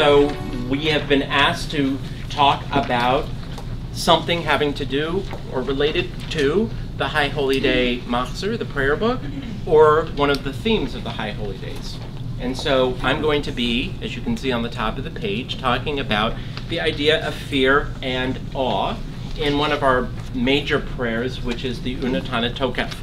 so we have been asked to talk about something having to do or related to the High Holy Day Machzor, the prayer book, or one of the themes of the High Holy Days. And so I'm going to be, as you can see on the top of the page, talking about the idea of fear and awe in one of our major prayers, which is the Unetaneh Tokef,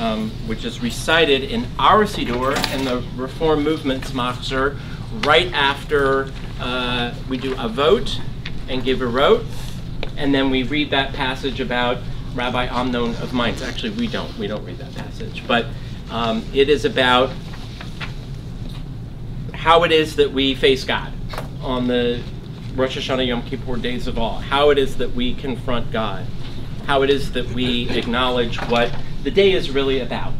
um, which is recited in our Siddur and the Reform Movement's Machzor right after uh, we do a vote and give a rote, and then we read that passage about Rabbi Amnon of Mainz. Actually, we don't. We don't read that passage. But um, it is about how it is that we face God on the Rosh Hashanah Yom Kippur days of all, how it is that we confront God, how it is that we acknowledge what the day is really about.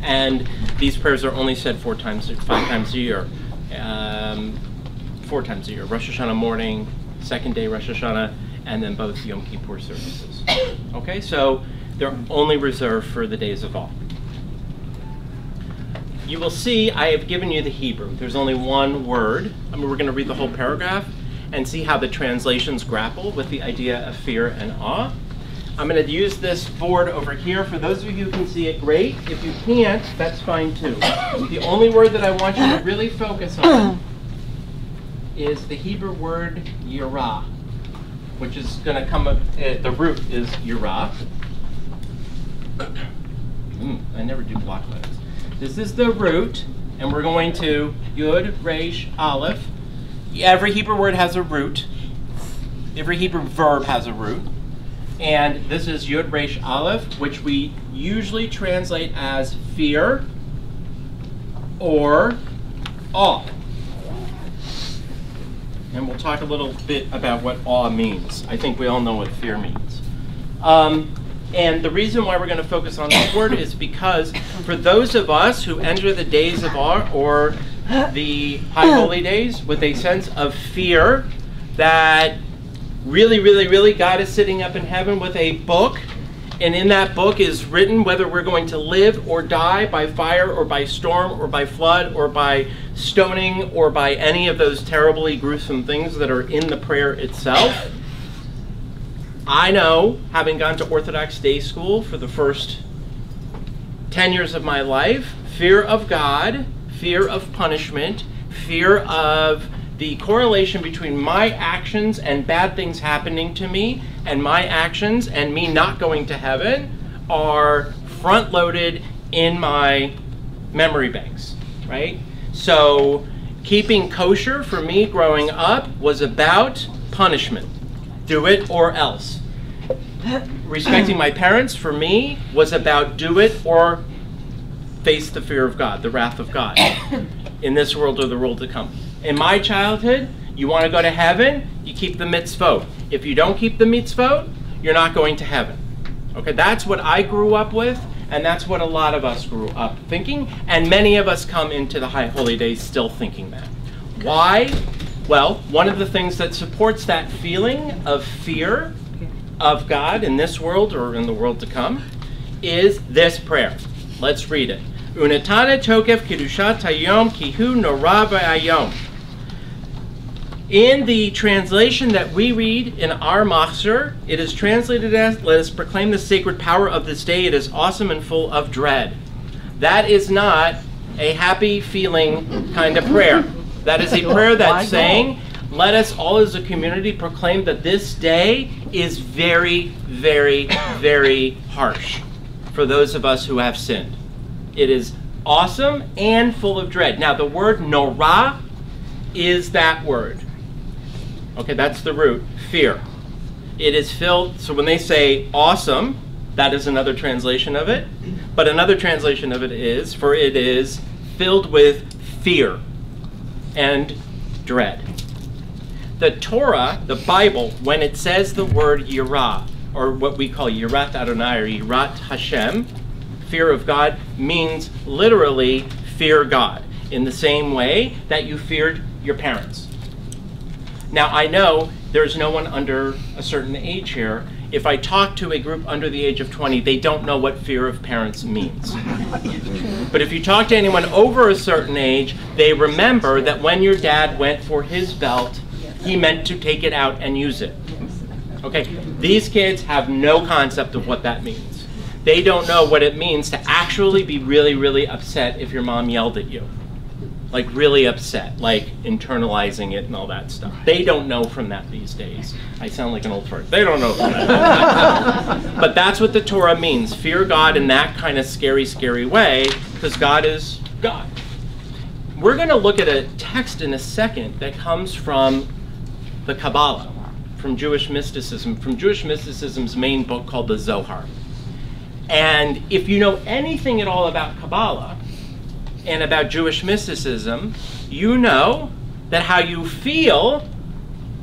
And these prayers are only said four times, five times a year. Um, four times a year Rosh Hashanah morning, second day Rosh Hashanah, and then both Yom Kippur services. Okay, so they're only reserved for the days of awe. You will see I have given you the Hebrew. There's only one word. I mean, we're going to read the whole paragraph and see how the translations grapple with the idea of fear and awe. I'm going to use this board over here. For those of you who can see it, great. If you can't, that's fine too. The only word that I want you to really focus on is the Hebrew word yirah, which is going to come up, uh, the root is yirah. Mm, I never do block letters. This is the root, and we're going to Yud, Resh, Aleph. Every Hebrew word has a root. Every Hebrew verb has a root. And this is Yud, Resh, Aleph, which we usually translate as fear or awe. And we'll talk a little bit about what awe means. I think we all know what fear means. Um, and the reason why we're going to focus on this word is because for those of us who enter the days of awe or the high holy days with a sense of fear that really, really, really God is sitting up in heaven with a book, and in that book is written whether we're going to live or die by fire or by storm or by flood or by stoning or by any of those terribly gruesome things that are in the prayer itself. I know, having gone to Orthodox day school for the first 10 years of my life, fear of God, fear of punishment, fear of the correlation between my actions and bad things happening to me and my actions and me not going to heaven are front loaded in my memory banks, right? So, keeping kosher for me growing up was about punishment do it or else. Respecting my parents for me was about do it or face the fear of God, the wrath of God, in this world or the world to come. In my childhood, you want to go to heaven, you keep the mitzvot. If you don't keep the mitzvot, you're not going to heaven. Okay, that's what I grew up with, and that's what a lot of us grew up thinking, and many of us come into the High Holy Days still thinking that. Why? Well, one of the things that supports that feeling of fear of God in this world or in the world to come is this prayer. Let's read it. Unetaneh tokef kiddushat hayom kihu nora ayom. In the translation that we read in our Machzor, it is translated as, Let us proclaim the sacred power of this day. It is awesome and full of dread. That is not a happy feeling kind of prayer. That is a prayer that's saying, let us all as a community proclaim that this day is very, very, very harsh for those of us who have sinned. It is awesome and full of dread. Now, the word nora is that word. Okay, that's the root, fear. It is filled, so when they say awesome, that is another translation of it. But another translation of it is, for it is filled with fear and dread. The Torah, the Bible, when it says the word Yirah, or what we call Yirat Adonai or Yirat Hashem, fear of God, means literally fear God, in the same way that you feared your parents. Now, I know there's no one under a certain age here. if I talk to a group under the age of 20, they don't know what fear of parents means. but if you talk to anyone over a certain age, they remember that when your dad went for his belt, he meant to take it out and use it. Okay, these kids have no concept of what that means. They don't know what it means to actually be really, really upset if your mom yelled at you like really upset, like internalizing it and all that stuff. They don't know from that these days. I sound like an old fart. They don't know from that. but that's what the Torah means. Fear God in that kind of scary, scary way, because God is God. We're going to look at a text in a second that comes from the Kabbalah, from Jewish mysticism, from Jewish mysticism's main book called the Zohar. And if you know anything at all about Kabbalah, and about Jewish mysticism, you know that how you feel,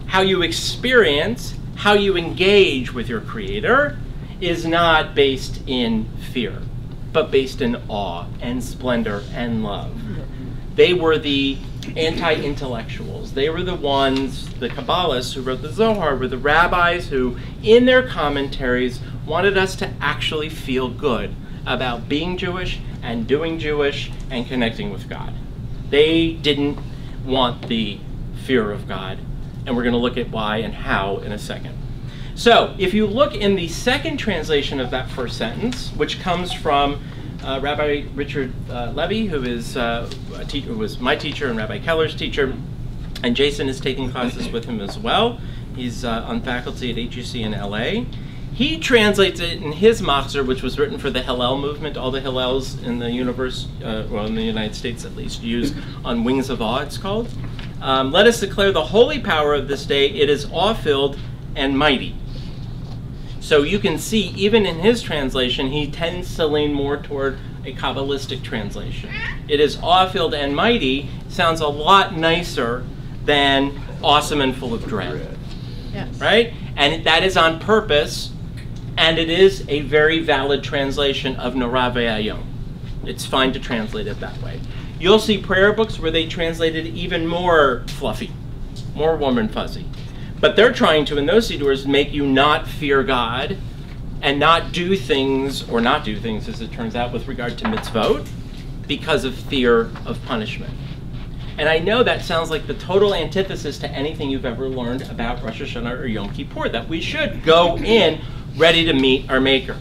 how you experience, how you engage with your Creator is not based in fear, but based in awe and splendor and love. They were the anti intellectuals. They were the ones, the Kabbalists who wrote the Zohar, were the rabbis who, in their commentaries, wanted us to actually feel good about being Jewish and doing Jewish and connecting with God. They didn't want the fear of God, and we're going to look at why and how in a second. So, if you look in the second translation of that first sentence, which comes from uh, Rabbi Richard uh, Levy, who is uh, who was my teacher and Rabbi Keller's teacher, and Jason is taking classes with him as well. He's uh, on faculty at HUC in LA. He translates it in his Machzor, which was written for the Hillel movement. All the Hillels in the universe, uh, well, in the United States at least, use on Wings of Awe, it's called. Um, Let us declare the holy power of this day. It is awe-filled and mighty. So you can see, even in his translation, he tends to lean more toward a Kabbalistic translation. It is awe-filled and mighty sounds a lot nicer than awesome and full of dread. Yes. Right? And that is on purpose and it is a very valid translation of Nora Ve'ayom. It's fine to translate it that way. You'll see prayer books where they translate it even more fluffy, more warm and fuzzy. But they're trying to, in those sidurs, make you not fear God and not do things, or not do things, as it turns out, with regard to mitzvot, because of fear of punishment. And I know that sounds like the total antithesis to anything you've ever learned about Rosh Hashanah or Yom Kippur, that we should go in ready to meet our Maker.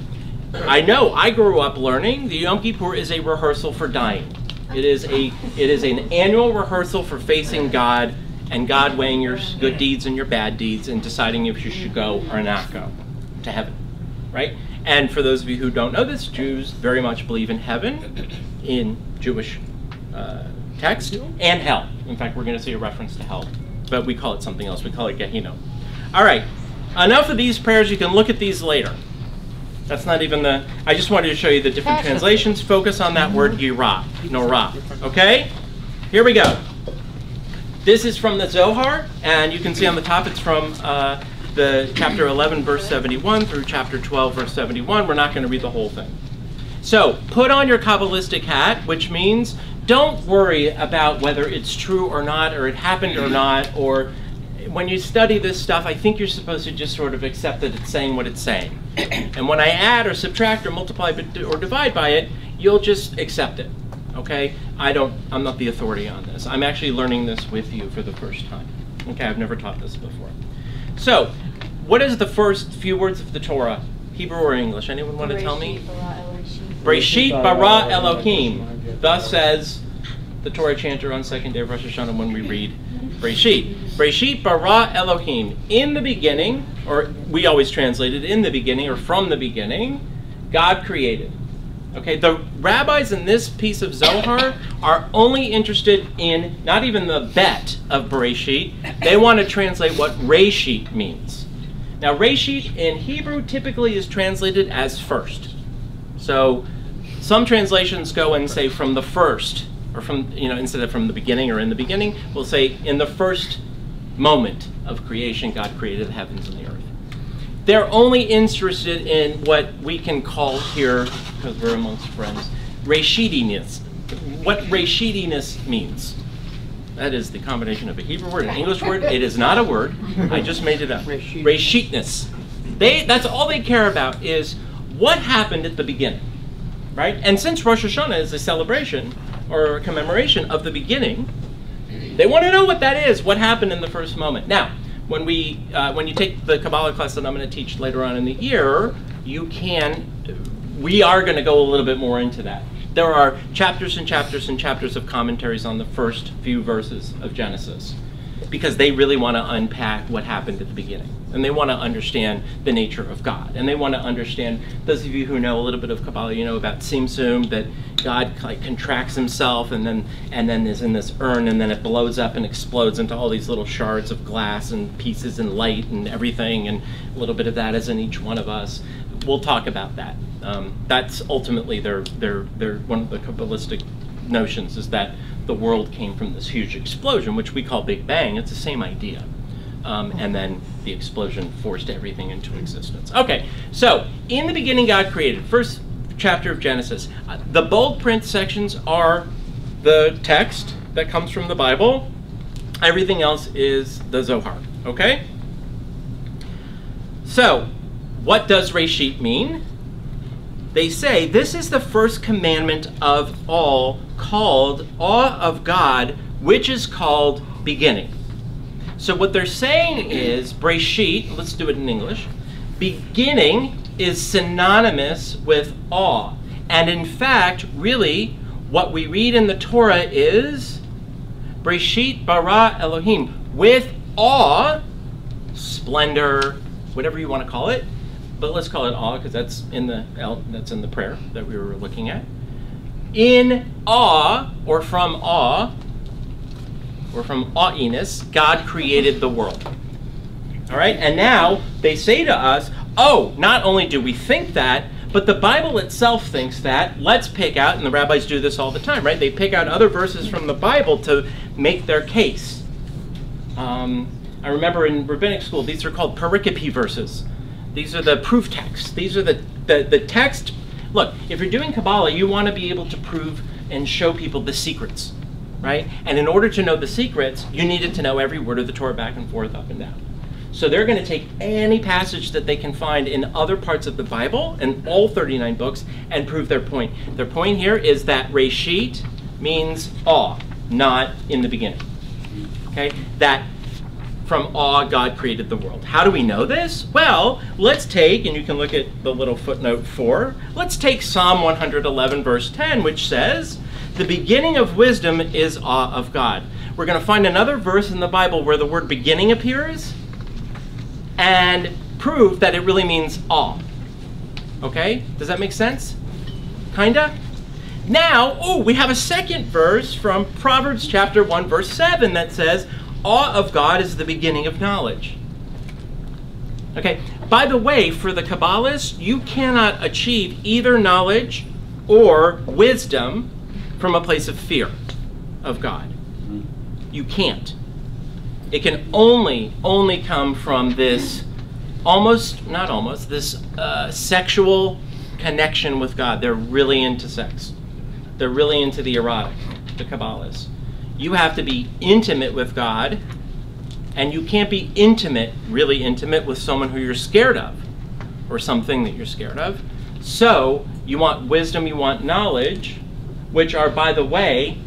I know I grew up learning the Yom Kippur is a rehearsal for dying. It is a it is an annual rehearsal for facing God and God weighing your good deeds and your bad deeds and deciding if you should go or not go to heaven, right? And for those of you who don't know this, Jews very much believe in heaven in Jewish uh, text and hell. In fact, we're going to see a reference to hell, but we call it something else. We call it Gehinnom. All right, enough of these prayers. You can look at these later. That's not even the, I just wanted to show you the different translations. Focus on that word yirah, norah. Okay? Here we go. This is from the Zohar, and you can see on the top it's from uh, the chapter 11, verse 71 through chapter 12, verse 71. We're not going to read the whole thing. So, put on your Kabbalistic hat, which means don't worry about whether it's true or not, or it happened or not, or when you study this stuff, I think you're supposed to just sort of accept that it's saying what it's saying. and when I add or subtract or multiply or divide by it, you'll just accept it. Okay? I don't, I'm not the authority on this. I'm actually learning this with you for the first time. Okay, I've never taught this before. So, what is the first few words of the Torah? Hebrew or English? Anyone want to tell me? Breshit bara Elohim. Thus says the Torah chanter on second day of Rosh Hashanah when we read Breshit. Breshit bara Elohim. In the beginning, or we always translate it in the beginning or from the beginning, God created. Okay, the rabbis in this piece of Zohar are only interested in not even the bet of Bereshit. They want to translate what Reshit means. Now, Reshit in Hebrew typically is translated as first. So, some translations go and say from the first or from, you know, instead of from the beginning or in the beginning, we'll say in the first moment of creation, God created the heavens and the earth. They're only interested in what we can call here, because we're amongst friends, reshitiness. What reshitiness means. That is the combination of a Hebrew word and an English word. It is not a word. I just made it up. Reshitness. They that's all they care about is what happened at the beginning, right? And since Rosh Hashanah is a celebration or commemoration of the beginning, they want to know what that is, what happened in the first moment. Now, when we uh, when you take the Kabbalah class that I'm going to teach later on in the year, you can we are going to go a little bit more into that. There are chapters and chapters and chapters of commentaries on the first few verses of Genesis because they really want to unpack what happened at the beginning and they want to understand the nature of God and they want to understand those of you who know a little bit of Kabbalah you know about Tzimtzum that God like contracts himself and then and then is in this urn and then it blows up and explodes into all these little shards of glass and pieces and light and everything and a little bit of that is in each one of us we'll talk about that um, that's ultimately their their their one of the Kabbalistic notions is that the world came from this huge explosion, which we call Big Bang. It's the same idea. Um, and then the explosion forced everything into existence. Okay, so in the beginning, God created. First chapter of Genesis. Uh, the bold print sections are the text that comes from the Bible. Everything else is the Zohar. Okay? So, what does Reshit mean? They say this is the first commandment of all called awe of God, which is called beginning. So what they're saying is, Breshit, let's do it in English, beginning is synonymous with awe. And in fact, really, what we read in the Torah is Breshit bara Elohim, with awe, splendor, whatever you want to call it, but let's call it awe because that's in the that's in the prayer that we were looking at. In awe or from awe or from awiness, God created the world. All right, and now they say to us, oh, not only do we think that, but the Bible itself thinks that. Let's pick out, and the rabbis do this all the time, right? They pick out other verses from the Bible to make their case. Um, I remember in rabbinic school, these are called pericope verses. These are the proof texts. These are the, the, the text Look, if you're doing Kabbalah, you want to be able to prove and show people the secrets, right? And in order to know the secrets, you needed to know every word of the Torah back and forth, up and down. So they're going to take any passage that they can find in other parts of the Bible and all 39 books and prove their point. Their point here is that Reshit means awe, not in the beginning. Okay? That from awe God created the world. How do we know this? Well, let's take, and you can look at the little footnote 4, let's take Psalm 111, verse 10, which says, The beginning of wisdom is awe of God. We're going to find another verse in the Bible where the word beginning appears and prove that it really means awe. Okay? Does that make sense? Kinda? Now, oh, we have a second verse from Proverbs chapter 1, verse 7 that says, awe of God is the beginning of knowledge. Okay, by the way, for the Kabbalists, you cannot achieve either knowledge or wisdom from a place of fear of God. You can't. It can only, only come from this almost, not almost, this uh, sexual connection with God. They're really into sex. They're really into the erotic, the Kabbalists you have to be intimate with God, and you can't be intimate, really intimate, with someone who you're scared of or something that you're scared of. So, you want wisdom, you want knowledge, which are, by the way,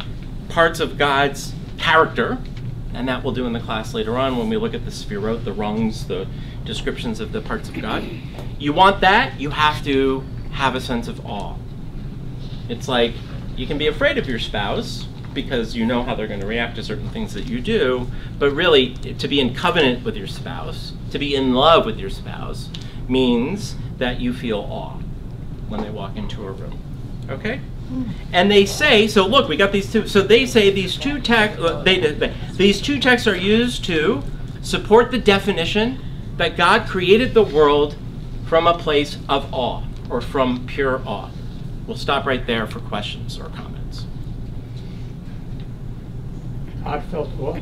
parts of God's character, and that we'll do in the class later on when we look at the sefirot, the rungs, the descriptions of the parts of God. You want that, you have to have a sense of awe. It's like you can be afraid of your spouse, because you know how they're going to react to certain things that you do, but really to be in covenant with your spouse, to be in love with your spouse, means that you feel awe when they walk into a room. Okay? And they say, so look, we got these two. So they say these two texts, uh, they, they, these two texts are used to support the definition that God created the world from a place of awe or from pure awe. We'll stop right there for questions or comments. God felt what?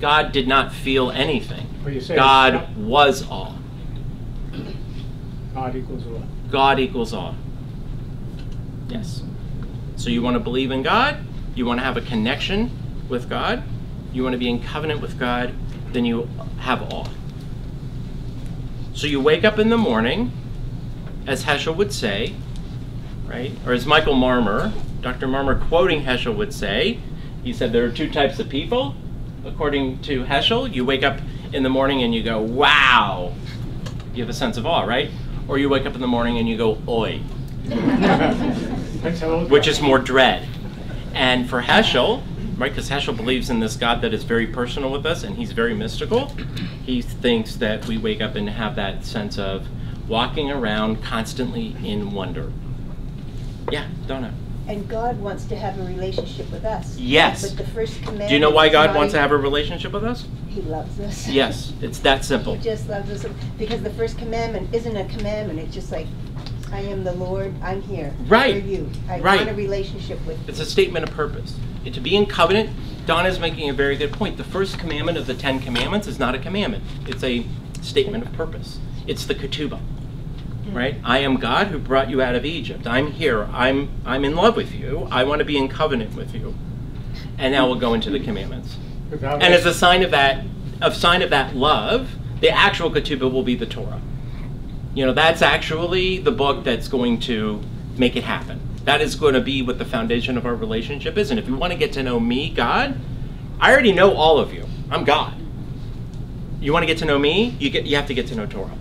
God did not feel anything. Well, you say God was all. God equals awe God equals all. Yes. So you want to believe in God, you want to have a connection with God, you want to be in covenant with God, then you have awe. So you wake up in the morning, as Heschel would say, right? Or as Michael Marmur, Dr. Marmur quoting Heschel would say, he said there are two types of people. According to Heschel, you wake up in the morning and you go, wow. You have a sense of awe, right? Or you wake up in the morning and you go, oi, which is more dread. And for Heschel, right, because Heschel believes in this God that is very personal with us and he's very mystical, he thinks that we wake up and have that sense of walking around constantly in wonder. Yeah, Donna. And God wants to have a relationship with us. Yes. But the first commandment. Do you know why God wants to have a relationship with us? He loves us. Yes, it's that simple. He just loves us because the first commandment isn't a commandment. It's just like, I am the Lord. I'm here. Right. For you. I Right. want a relationship with you. It's a statement of purpose. And to be in covenant, Donna's making a very good point. The first commandment of the Ten Commandments is not a commandment, it's a statement of purpose. It's the ketubah, hmm. right? I am God who brought you out of Egypt. I'm here. I'm, I'm in love with you. I want to be in covenant with you. And now we'll go into the commandments. And as a sign of that, of sign of that love, the actual ketubah will be the Torah. You know, that's actually the book that's going to make it happen. That is going to be what the foundation of our relationship is. And if you want to get to know me, God, I already know all of you. I'm God. You want to get to know me? You get you have to get to know Torah.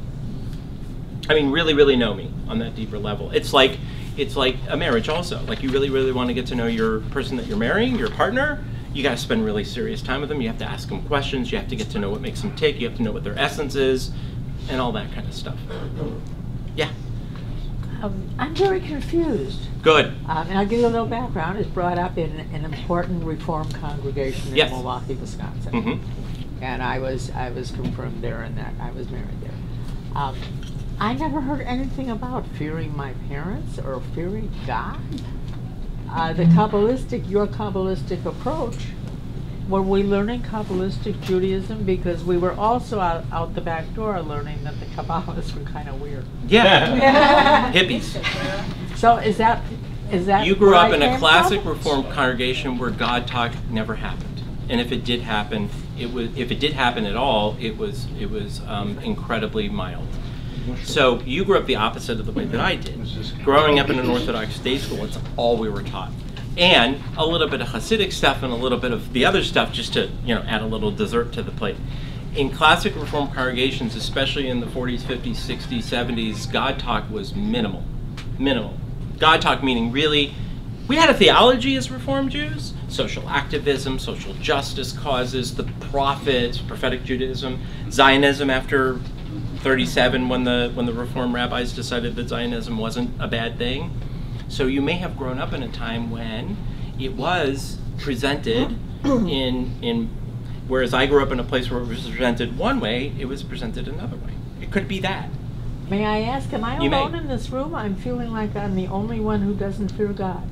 I mean, really, really know me on that deeper level. It's like it's like a marriage also. Like you really, really want to get to know your person that you're marrying, your partner. You got to spend really serious time with them. You have to ask them questions. You have to get to know what makes them tick. You have to know what their essence is, and all that kind of stuff. Yeah, Um, I'm very confused. good. Um, and I'll give you a little background. It's brought up in an important Reformed congregation in Yes. Milwaukee, Wisconsin. Mm -hmm. And I was I was confirmed there and that I was married there. Um, I never heard anything about fearing my parents or fearing God. Uh, the Kabbalistic, your Kabbalistic approach, were we learning Kabbalistic Judaism? Because we were also out, out the back door learning that the Kabbalists were kind of weird. Yeah, hippies. So is that, is that You grew up I in a classic from? Reformed congregation where God talk never happened, and if it did happen, it was if it did happen at all, it was it was um, incredibly mild. So you grew up the opposite of the way that I did. Growing up in an Orthodox day school, it's all we were taught, and a little bit of Hasidic stuff and a little bit of the other stuff, just to you know add a little dessert to the plate. In classic Reformed congregations, especially in the 40s, 50s, 60s, 70s, God talk was minimal, minimal. God talk meaning really, we had a theology as Reformed Jews, social activism, social justice causes, the prophets, prophetic Judaism, Zionism after 37 when the when the Reform rabbis decided that Zionism wasn't a bad thing. So you may have grown up in a time when it was presented in in whereas I grew up in a place where it was presented one way, it was presented another way. It could be that. May I ask, am I You may. alone in this room? I'm feeling like I'm the only one who doesn't fear God.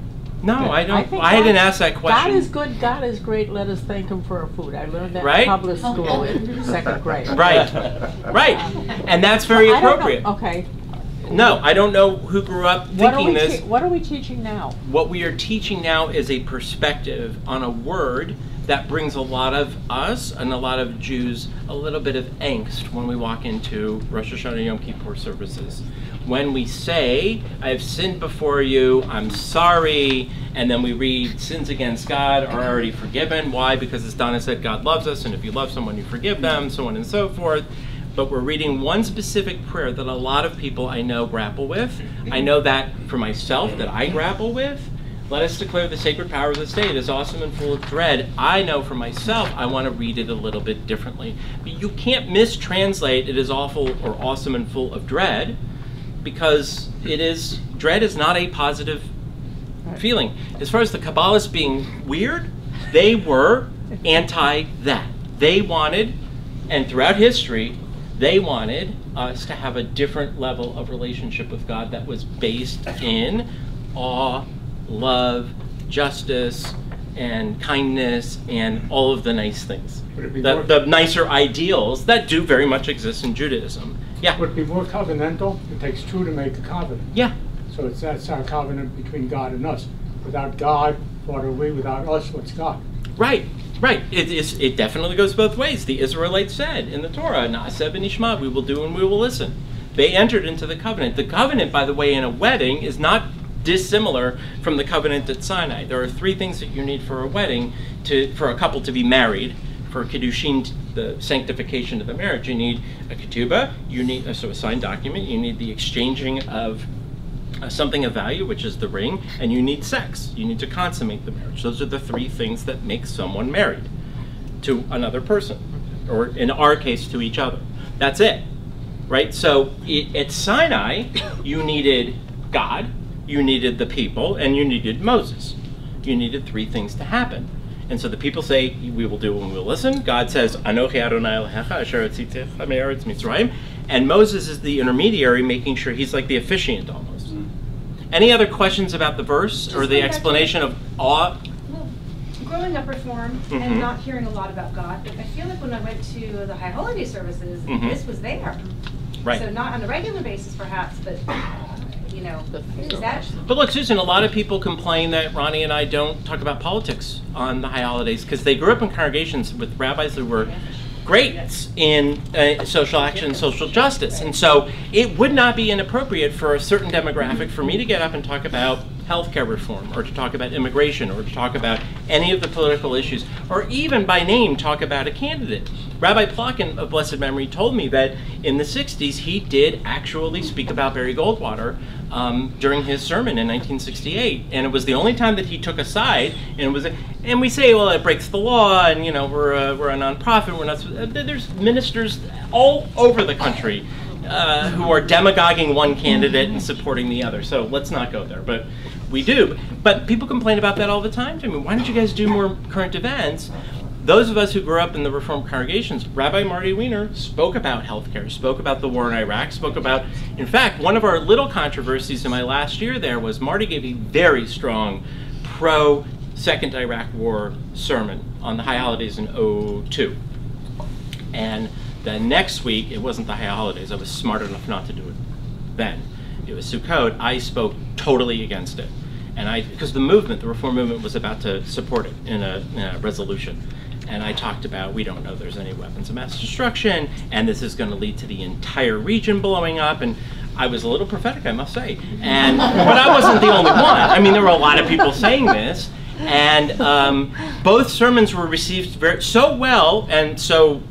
No, I don't. I, think didn't God- ask that question. God is good, God is great, let us thank him for our food. I learned that Right? in public school in second grade. Right, right, and that's very I don't know- appropriate. Okay. No, I don't know who grew up What thinking this. what are we teaching now? What we are teaching now is a perspective on a word that brings a lot of us and a lot of Jews a little bit of angst when we walk into Rosh Hashanah Yom Kippur services. When we say, I have sinned before you, I'm sorry, and then we read, sins against God are already forgiven. Why? Because as Donna said, God loves us, and if you love someone, you forgive them, so on and so forth. But we're reading one specific prayer that a lot of people I know grapple with. I know that for myself, that I grapple with. Let us declare the sacred power of the state is awesome and full of dread. I know for myself, I want to read it a little bit differently. But you can't mistranslate it is awful or awesome and full of dread because it is, dread is not a positive feeling. As far as the Kabbalists being weird, they were anti that. They wanted, and throughout history, they wanted us to have a different level of relationship with God that was based in awe, love, justice, and kindness, and all of the nice things. Would it be The, the nicer ideals that do very much exist in Judaism. Yeah, Would it be more covenantal? It takes two to make a covenant. yeah, So it's, that's our covenant between God and us. Without God, what are we? Without us, what's God? Right, right. It. It definitely goes both ways. The Israelites said in the Torah, "Na'aseh v'nishma," we will do and we will listen. They entered into the covenant. The covenant, by the way, in a wedding is not dissimilar from the covenant at Sinai. There are three things that you need for a wedding to for a couple to be married. For kiddushin, the sanctification of the marriage, you need a ketubah, you need so a signed document, you need the exchanging of uh, something of value, which is the ring, and you need sex. You need to consummate the marriage. Those are the three things that make someone married to another person, or in our case, to each other. That's it, right? So it, at Sinai, you needed God, you needed the people, and you needed Moses. You needed three things to happen. And so the people say, we will do and we will listen. God says, Anochi Adonai Elohecha. And Moses is the intermediary, making sure he's like the officiant almost. Any other questions about the verse or the going back to- explanation of awe? Well, growing up Reformed Mhm. and not hearing a lot about God, but I feel like when I went to the High Holiday services, Mhm. this was there. Right. So not on a regular basis perhaps, but, you know, is that, But look, Susan, a lot of people complain that Ronnie and I don't talk about politics on the high holidays because they grew up in congregations with rabbis who were greats in uh, social action and social justice. And so it would not be inappropriate for a certain demographic for me to get up and talk about healthcare reform or to talk about immigration or to talk about any of the political issues or even by name talk about a candidate. Rabbi Plotkin of blessed memory told me that in the 60s he did actually speak about Barry Goldwater um, during his sermon in 1968, and it was the only time that he took a side. And it was, and we say, well, it breaks the law, and you know, we're a, we're a nonprofit. We're not. uh, There's ministers all over the country uh, who are demagoguing one candidate and supporting the other. So let's not go there. But we do. But people complain about that all the time to me. Why don't you guys do more current events? Those of us who grew up in the Reformed congregations, Rabbi Marty Weiner spoke about healthcare, spoke about the war in Iraq, spoke about, in fact, one of our little controversies in my last year there was Marty gave a very strong pro Second Iraq War sermon on the high holidays in 02. And the next week, it wasn't the high holidays. I was smart enough not to do it then. It was Sukkot. I spoke totally against it. And I, because the movement, the reform movement, was about to support it in a, in a resolution. And I talked about we don't know there's any weapons of mass destruction, and this is going to lead to the entire region blowing up. And I was a little prophetic, I must say. And but I wasn't the only one. I mean, there were a lot of people saying this, and um, both sermons were received very so well and so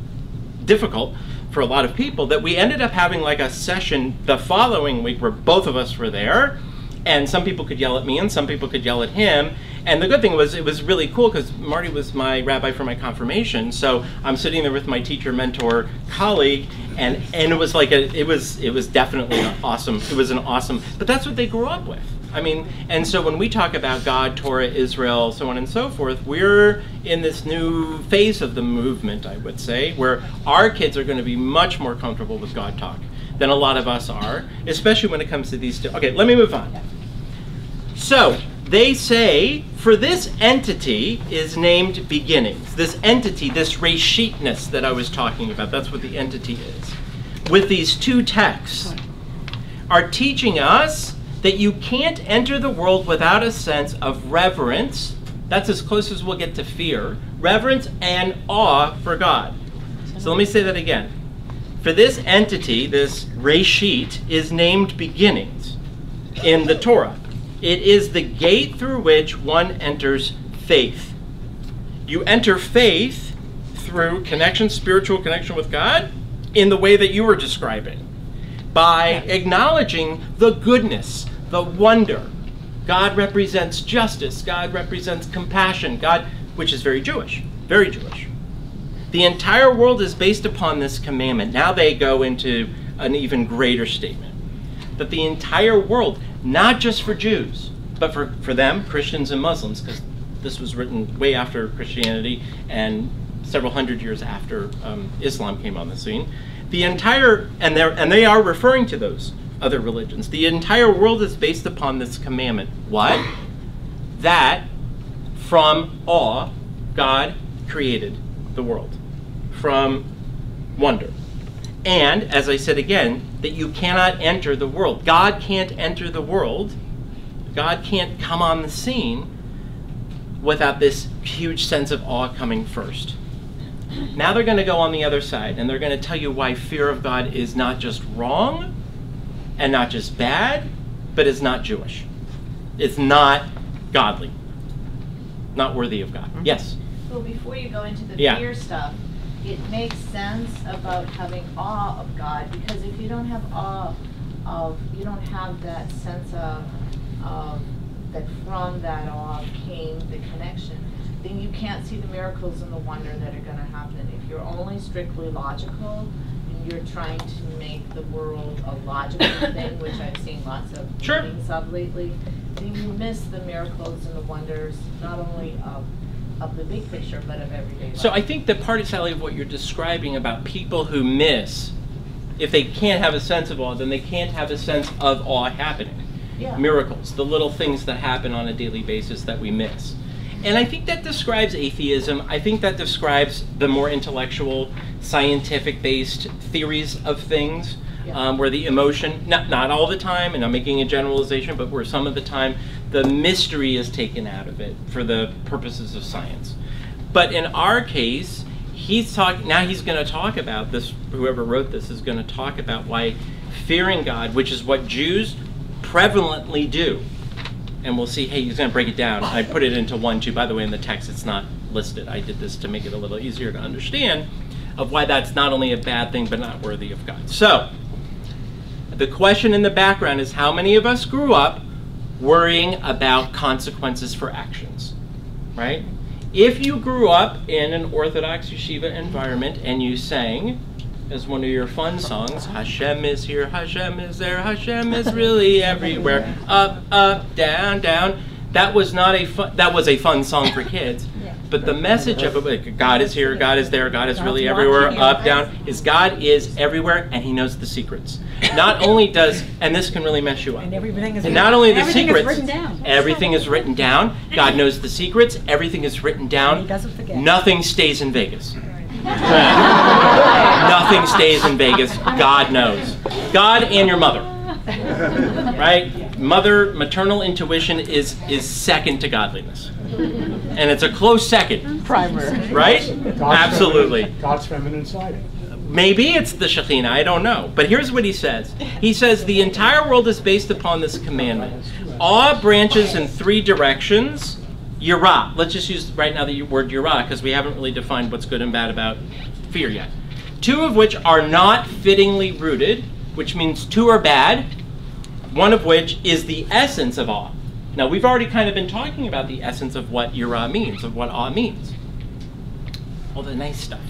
difficult for a lot of people that we ended up having like a session the following week where both of us were there and some people could yell at me and some people could yell at him and the good thing was it was really cool because marty was my rabbi for my confirmation so i'm sitting there with my teacher mentor colleague and and it was like a it was it was definitely awesome it was an awesome but that's what they grew up with I mean, and so when we talk about God, Torah, Israel, so on and so forth, we're in this new phase of the movement, I would say, where our kids are going to be much more comfortable with God talk than a lot of us are, especially when it comes to these two. Okay, let me move on. So, they say, for this entity is named beginnings. This entity, this reshitness that I was talking about, that's what the entity is. With these two texts, are teaching us that you can't enter the world without a sense of reverence. That's as close as we'll get to fear. Reverence and awe for God. So let me say that again. For this entity, this Reshit, is named beginnings in the Torah. It is the gate through which one enters faith. You enter faith through connection, spiritual connection with God, in the way that you were describing by acknowledging the goodness, the wonder. God represents justice, God represents compassion, God, which is very Jewish, very Jewish. The entire world is based upon this commandment. Now they go into an even greater statement that the entire world, not just for Jews, but for, for them, Christians and Muslims, because this was written way after Christianity and several hundred years after um, Islam came on the scene. The entire, and, and they are referring to those other religions, the entire world is based upon this commandment. What? That from awe, God created the world. From wonder. And, as I said again, that you cannot enter the world. God can't enter the world. God can't come on the scene without this huge sense of awe coming first. Now they're going to go on the other side and they're going to tell you why fear of God is not just wrong, and not just bad, but is not Jewish. It's not godly, not worthy of God. Mm-hmm. Yes. Well, before you go into the Yeah. fear stuff, it makes sense about having awe of God, because if you don't have awe of, you don't have that sense of, of, that from that awe came the connection, then you can't see the miracles and the wonder that are gonna happen. If you're only strictly logical, and you're trying to make the world a logical thing, which I've seen lots of Sure. meetings of lately, then you miss the miracles and the wonders, not only of of the big picture, but of everyday life. So I think the part, Sally, of what you're describing about people who miss, if they can't have a sense of awe, then they can't have a sense of awe happening. Yeah. Miracles, the little things that happen on a daily basis that we miss. And I think that describes atheism. I think that describes the more intellectual, scientific based theories of things, Yeah. um, where the emotion, not, not all the time, and I'm making a generalization, but where some of the time the mystery is taken out of it for the purposes of science. But in our case, he's talking, now he's going to talk about this, whoever wrote this is going to talk about why fearing God, which is what Jews prevalently do, and we'll see, hey, he's going to break it down. I put it into one, two. By the way, in the text, it's not listed. I did this to make it a little easier to understand of why that's not only a bad thing, but not worthy of God. So, the question in the background is how many of us grew up worrying about consequences for actions, right? If you grew up in an Orthodox yeshiva environment and you sang as one of your fun songs, Hashem is here, Hashem is there, Hashem is really everywhere, up, up, down, down. That was not a fun, that was a fun song for kids. But the message of it, like, God is here, God is there, God is really everywhere, up, down, is God is everywhere and He knows the secrets. Not only does, and this can really mess you up. And everything is. And not only the everything secrets, is written down. everything is written down. God knows the secrets. Everything is written down. He doesn't forget. Nothing stays in Vegas. Nothing stays in Vegas. God knows. God and your mother. Right? Mother, maternal intuition is is second to godliness. And it's a close second, Primary. right? God's Absolutely. feminine- God's feminine side. Maybe it's the Shekhinah, I don't know. But here's what he says. He says, The entire world is based upon this commandment. Awe branches in three directions. Yirah. Let's just use right now the word yirah because we haven't really defined what's good and bad about fear yet. Two of which are not fittingly rooted, which means two are bad, one of which is the essence of awe. Now, we've already kind of been talking about the essence of what yirah means, of what awe means. All the nice stuff.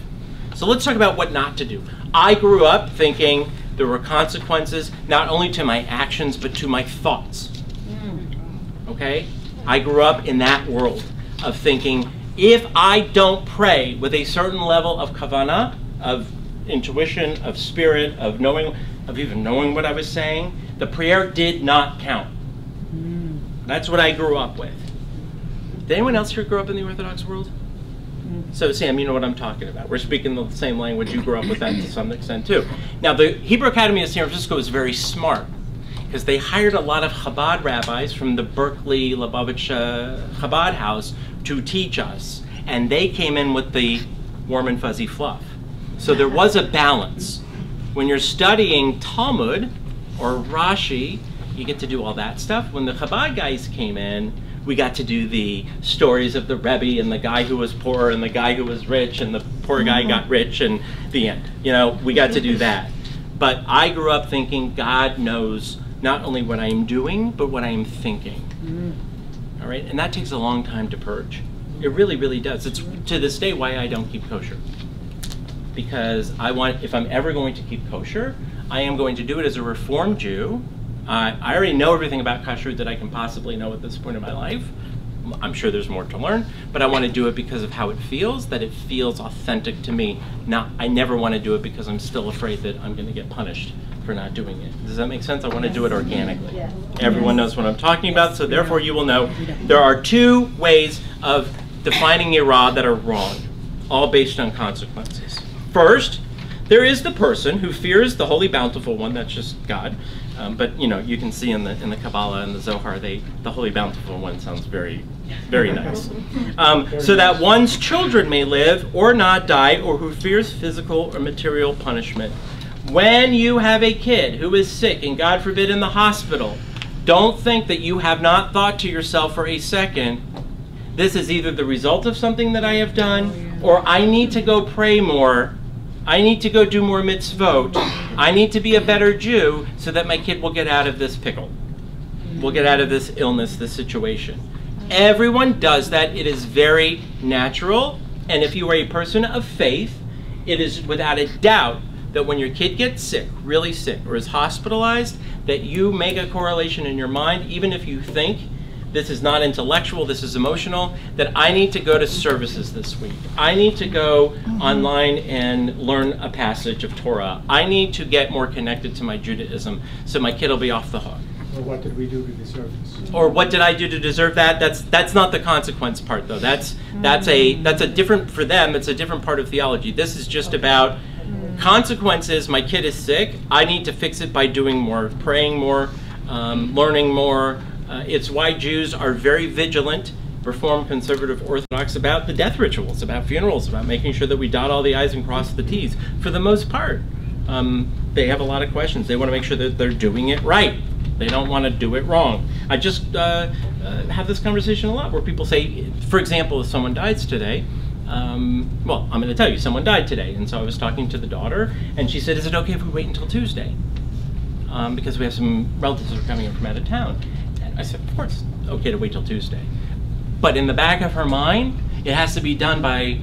So let's talk about what not to do. I grew up thinking there were consequences not only to my actions but to my thoughts. Mm. Okay? I grew up in that world of thinking if I don't pray with a certain level of kavana, of intuition, of spirit, of knowing, of even knowing what I was saying, the prayer did not count. That's what I grew up with. Did anyone else here grow up in the Orthodox world? So, Sam, you know what I'm talking about. We're speaking the same language. You grew up with that to some extent, too. Now, the Hebrew Academy of San Francisco is very smart because they hired a lot of Chabad rabbis from the Berkeley Lubavitch uh, Chabad house to teach us. And they came in with the warm and fuzzy fluff. So there was a balance. When you're studying Talmud or Rashi, you get to do all that stuff. When the Chabad guys came in, we got to do the stories of the Rebbe and the guy who was poor and the guy who was rich and the poor guy mm-hmm. got rich and the end. You know, we got to do mm-hmm. that. But I grew up thinking God knows not only what I am doing, but what I am thinking. Mm-hmm. All right, and that takes a long time to purge. It really, really does. It's to this day why I don't keep kosher. Because I want, if I'm ever going to keep kosher, I am going to do it as a Reformed Jew. Uh, I already know everything about kashrut that I can possibly know at this point in my life. I'm sure there's more to learn, but I want to do it because of how it feels, that it feels authentic to me. Not, I never want to do it because I'm still afraid that I'm going to get punished for not doing it. Does that make sense? I want to do it organically. Yes. Everyone knows what I'm talking about, so therefore you will know there are two ways of defining Yirah that are wrong, all based on consequences. First, there is the person who fears the holy bountiful one, that's just God. Um, but you know, you can see in the in the Kabbalah and the Zohar, they the holy bountiful one sounds very, very nice. Um, so that one's children may live or not die, or who fears physical or material punishment. When you have a kid who is sick and God forbid in the hospital, don't think that you have not thought to yourself for a second, this is either the result of something that I have done, or I need to go pray more. I need to go do more mitzvot. I need to be a better Jew so that my kid will get out of this pickle, will get out of this illness, this situation. Everyone does that. It is very natural. And if you are a person of faith, it is without a doubt that when your kid gets sick, really sick, or is hospitalized, that you make a correlation in your mind, even if you think this is not intellectual, this is emotional, that I need to go to services this week. I need to go mm-hmm. online and learn a passage of Torah. I need to get more connected to my Judaism so my kid will be off the hook. Or what did we do to deserve this? Or what did I do to deserve that? That's that's not the consequence part though. That's that's a mm. that's a different for them, it's a different part of theology. This is just about mm. consequences. My kid is sick. I need to fix it by doing more, praying more, um, learning more. Uh, it's why Jews are very vigilant, Reformed, Conservative, Orthodox about the death rituals, about funerals, about making sure that we dot all the I's and cross the T's. For the most part, um, they have a lot of questions. They want to make sure that they're doing it right. They don't want to do it wrong. I just uh, uh, have this conversation a lot where people say, for example, if someone dies today, um, well, I'm going to tell you, someone died today. And so I was talking to the daughter, and she said, Is it okay if we wait until Tuesday? Um, because we have some relatives that are coming in from out of town. I said, Of course, it's okay to wait till Tuesday. But in the back of her mind, it has to be done by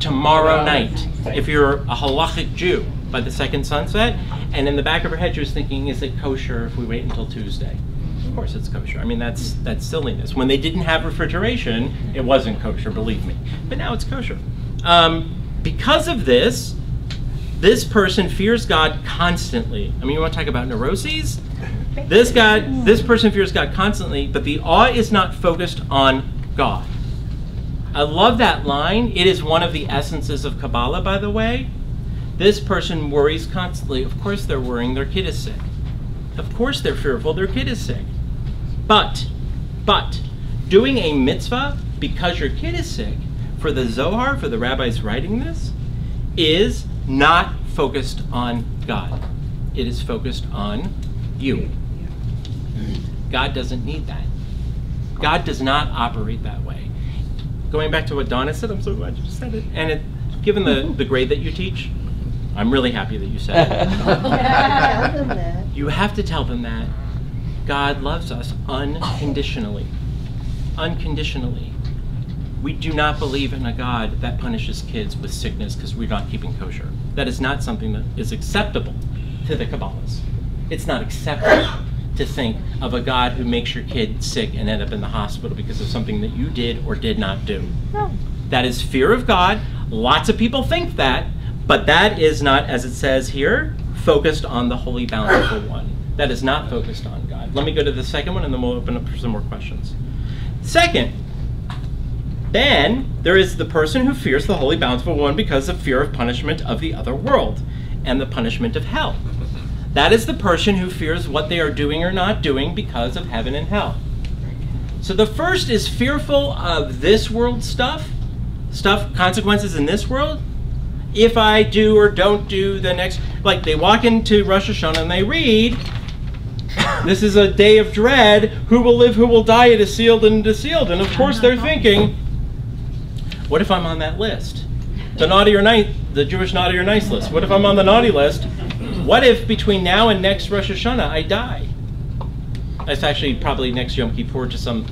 tomorrow night. If you're a halachic Jew, by the second sunset. And in the back of her head, she was thinking, Is it kosher if we wait until Tuesday? Of course it's kosher. I mean, that's that's silliness. When they didn't have refrigeration, it wasn't kosher, believe me. But now it's kosher. Um, because of this, this person fears God constantly. I mean, you want to talk about neuroses? This God, this person fears God constantly, but the awe is not focused on God. I love that line. It is one of the essences of Kabbalah, by the way. This person worries constantly. Of course, they're worrying their kid is sick. Of course, they're fearful their kid is sick. But, but, doing a mitzvah because your kid is sick, for the Zohar, for the rabbis writing this, is not focused on God. It is focused on you. God doesn't need that. God does not operate that way. Going back to what Donna said, I'm so glad you said it. And it, given the, the grade that you teach, I'm really happy that you said it. Tell them that. You have to tell them that God loves us unconditionally. Unconditionally. We do not believe in a God that punishes kids with sickness because we're not keeping kosher. That is not something that is acceptable to the Kabbalists. It's not acceptable to think of a God who makes your kid sick and end up in the hospital because of something that you did or did not do. That is fear of God. Lots of people think that, but that is not, as it says here, focused on the holy bountiful one. That is not focused on God. Let me go to the second one and then we'll open up for some more questions. Second, then there is the person who fears the holy bountiful one because of fear of punishment of the other world and the punishment of hell. That is the person who fears what they are doing or not doing because of heaven and hell. So the first is fearful of this world stuff, stuff, consequences in this world. If I do or don't do the next, like they walk into Rosh Hashanah and they read, this is a day of dread. Who will live, who will die? It is sealed and it is sealed. And of course they're thinking, what if I'm on that list? The naughty or nice, the Jewish naughty or nice list. What if I'm on the naughty list? What if between now and next Rosh Hashanah I die? It's actually probably next Yom Kippur to some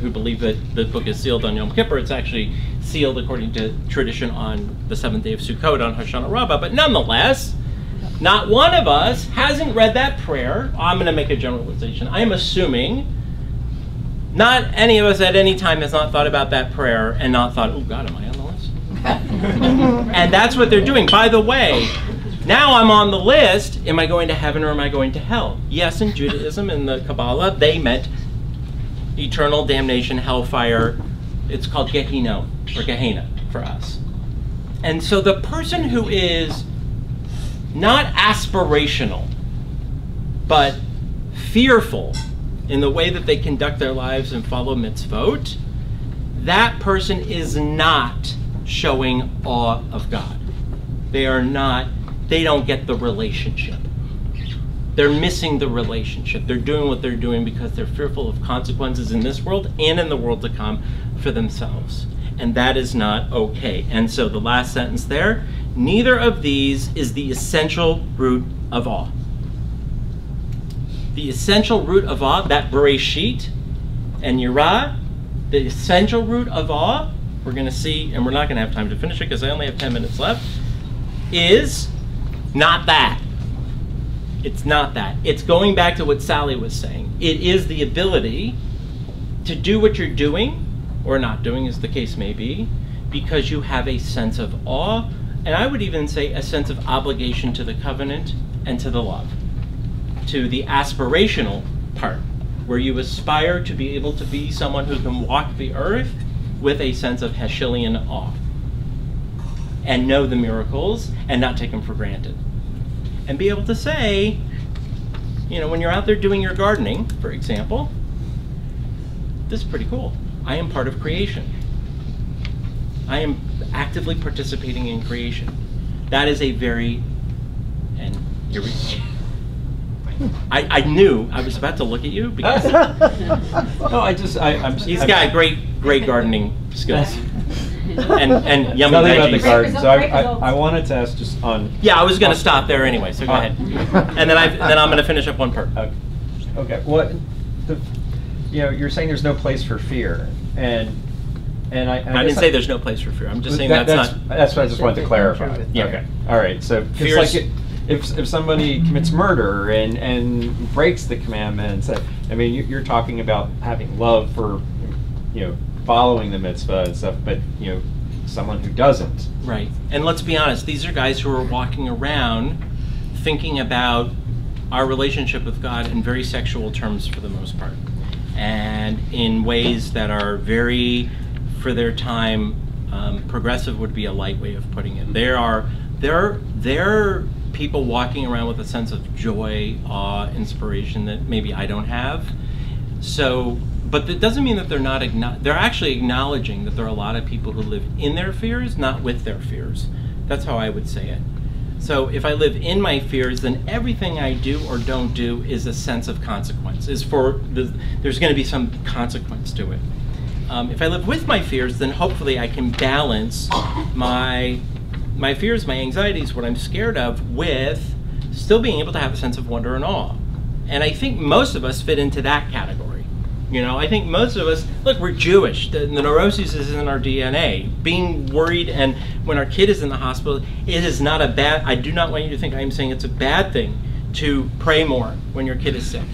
who believe that the book is sealed on Yom Kippur. It's actually sealed according to tradition on the seventh day of Sukkot on Hoshana Rabbah. But nonetheless, not one of us hasn't read that prayer. I'm going to make a generalization. I am assuming not any of us at any time has not thought about that prayer and not thought, oh God, am I on the list? and that's what they're doing. By the way, now I'm on the list. Am I going to heaven or am I going to hell? Yes, in Judaism and the Kabbalah, they meant eternal damnation, hellfire. It's called Gehinnom or Gehenna for us. And so the person who is not aspirational, but fearful in the way that they conduct their lives and follow mitzvot, that person is not showing awe of God. They are not they don't get the relationship. They're missing the relationship. They're doing what they're doing because they're fearful of consequences in this world and in the world to come for themselves. And that is not okay. And so the last sentence there neither of these is the essential root of awe. The essential root of awe, that Bereshit and Yirah, the essential root of awe, we're going to see, and we're not going to have time to finish it because I only have 10 minutes left, is not that. It's not that. It's going back to what Sally was saying. It is the ability to do what you're doing, or not doing, as the case may be, because you have a sense of awe, and I would even say a sense of obligation to the covenant and to the love, to the aspirational part, where you aspire to be able to be someone who can walk the earth with a sense of Heschelian awe and know the miracles and not take them for granted. And be able to say, you know, when you're out there doing your gardening, for example, this is pretty cool. I am part of creation. I am actively participating in creation. That is a very, and here we I, I knew I was about to look at you because no, I just I, I'm. he's I'm, got great great gardening skills and and yummy Nothing about the veggies. garden. So I, I. I wanted to ask just on. Yeah, I was going to stop there anyway, so go ahead. And then I then I'm going to finish up one part. Okay. Okay. What the, you know, you're saying there's no place for fear, and and I. I didn't say there's no place for fear. I'm just saying That- that's, that's not. That's what I just wanted to clarify. Yeah. Okay. All right. So it's Fears- like it, if if somebody commits murder and and breaks the commandments, I I mean, you're talking about having love for, you know, following the mitzvah and stuff, but you know, someone who doesn't. Right. And let's be honest, these are guys who are walking around thinking about our relationship with God in very sexual terms for the most part. And in ways that are very, for their time, um, progressive would be a light way of putting it. There are there there people walking around with a sense of joy, awe, inspiration that maybe I don't have. So, but that doesn't mean that they're not, they're actually acknowledging that there are a lot of people who live in their fears, not with their fears. That's how I would say it. So if I live in my fears, then everything I do or don't do is a sense of consequence. Is for the, there's going to be some consequence to it. Um, if I live with my fears, then hopefully I can balance my my fears, my anxieties, what I'm scared of, with still being able to have a sense of wonder and awe. And I think most of us fit into that category. You know, I think most of us, look, we're Jewish. The, the neuroses is in our DNA. Being worried and when our kid is in the hospital, it is not a bad, I do not want you to think I am saying it's a bad thing to pray more when your kid is sick.